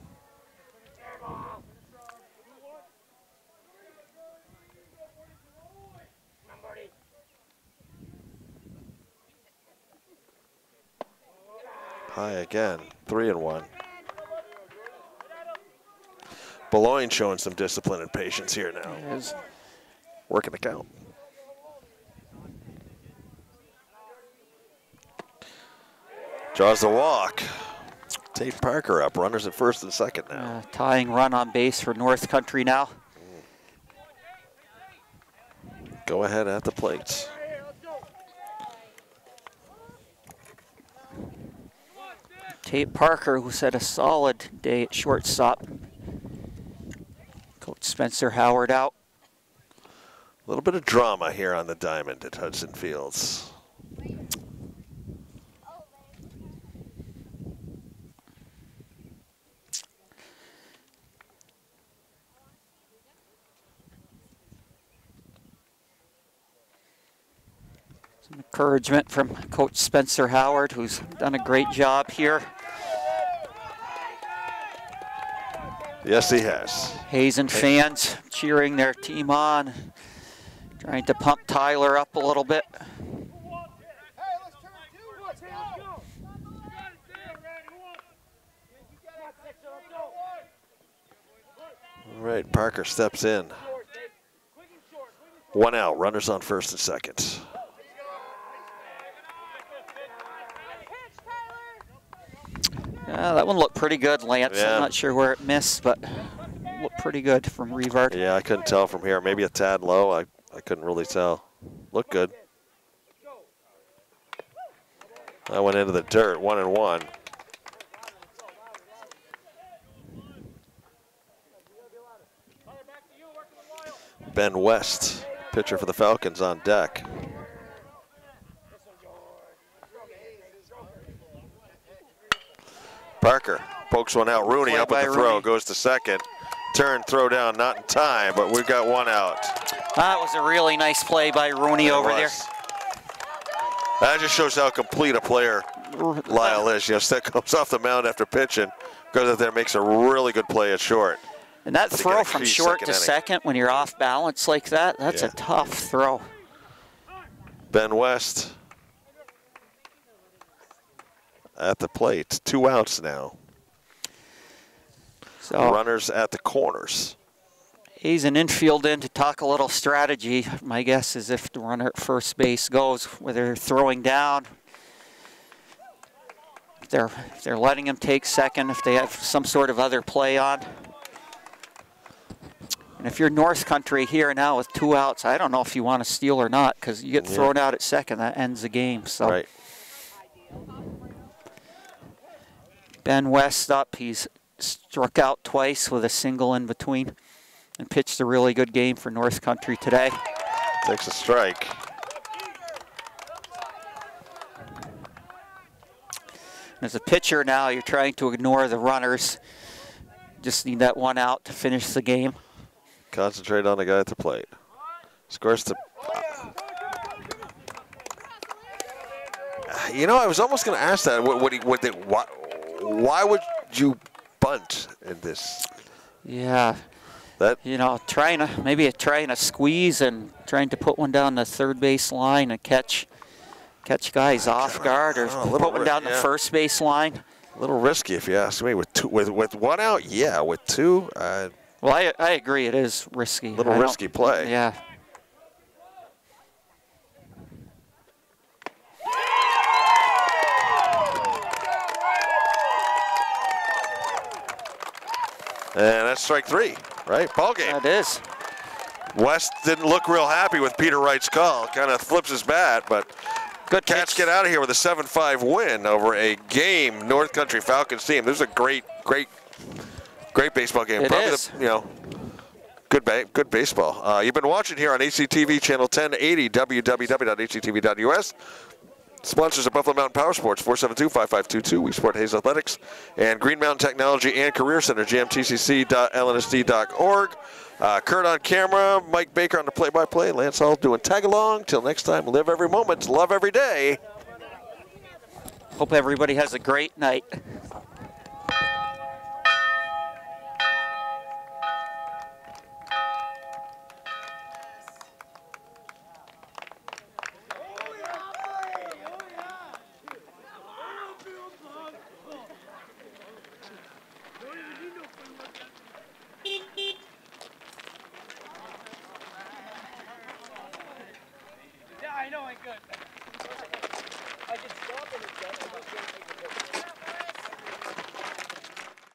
High again, three and one. Beloin showing some discipline and patience here now, Is working the count. Draws the walk. Tate Parker up, runners at first and second now. uh, tying run on base for North Country now. Go ahead at the plate. Tate Parker, who's had a solid day at shortstop. Coach Spencer Howard out. A little bit of drama here on the diamond at Hudson Fields. Encouragement from Coach Spencer Howard, who's done a great job here. Yes, he has. Hazen fans cheering their team on, trying to pump Tyler up a little bit. All right, Parker steps in. One out, runners on first and second. Yeah, that one looked pretty good, Lance. Yeah. I'm not sure where it missed, but looked pretty good from Revard. Yeah, I couldn't tell from here. Maybe a tad low. I, I couldn't really tell. Looked good. I went into the dirt, one and one. Ben West, pitcher for the Falcons on deck. Parker pokes one out. Rooney up with the throw, Rooney. goes to second. Turn, throw down, not in time, but we've got one out. That was a really nice play by Rooney over there. That just shows how complete a player Lyle is. You [laughs] know, comes off the mound after pitching, goes out there, makes a really good play at short. And that throw from short second to inning. second when you're off balance like that, that's Yeah. a tough throw. Ben West at the plate. Two outs now. So Runners at the corners. he's an infield in to talk a little strategy. My guess is if the runner at first base goes, whether they're throwing down, if they're if they're letting him take second, if they have some sort of other play on. And if you're North Country here now with two outs, I don't know if you want to steal or not because you get Yeah. thrown out at second, that ends the game. So Right. Ben West up. He's struck out twice with a single in between and pitched a really good game for North Country today. Takes a strike. As a pitcher now, you're trying to ignore the runners. Just need that one out to finish the game. Concentrate on the guy at the plate. Scores to. You know, I was almost going to ask that. What, what, he- what they, why, would you bunt in this? Yeah, That you know, trying to maybe trying to squeeze and trying to put one down the third base line and catch catch guys off guard, or Oh, put one down the first base line. a little risky, if you ask me. With two, with with one out, yeah. With two, uh, Well, I, I agree, it is risky. A little I risky play. Yeah. And that's strike three, right? Ball game. That is. West didn't look real happy with Peter Wright's call. Kind of flips his bat, but Good Cats get out of here with a 7-5 win over a game North Country Falcons team. This is a great, great, great baseball game. It Probably is. The, you know, good, ba- good baseball. Uh, you've been watching here on HCTV channel 1080, www.hctv.us. Sponsors of Buffalo Mountain Power Sports, 472-5522. We support Hazen Athletics and Green Mountain Technology and Career Center, gmtcc.lnsd.org. Uh, Kurt on camera, Mike Baker on the play-by-play, Lance Hall doing tag-along. Till next time, live every moment, love every day. Hope everybody has a great night.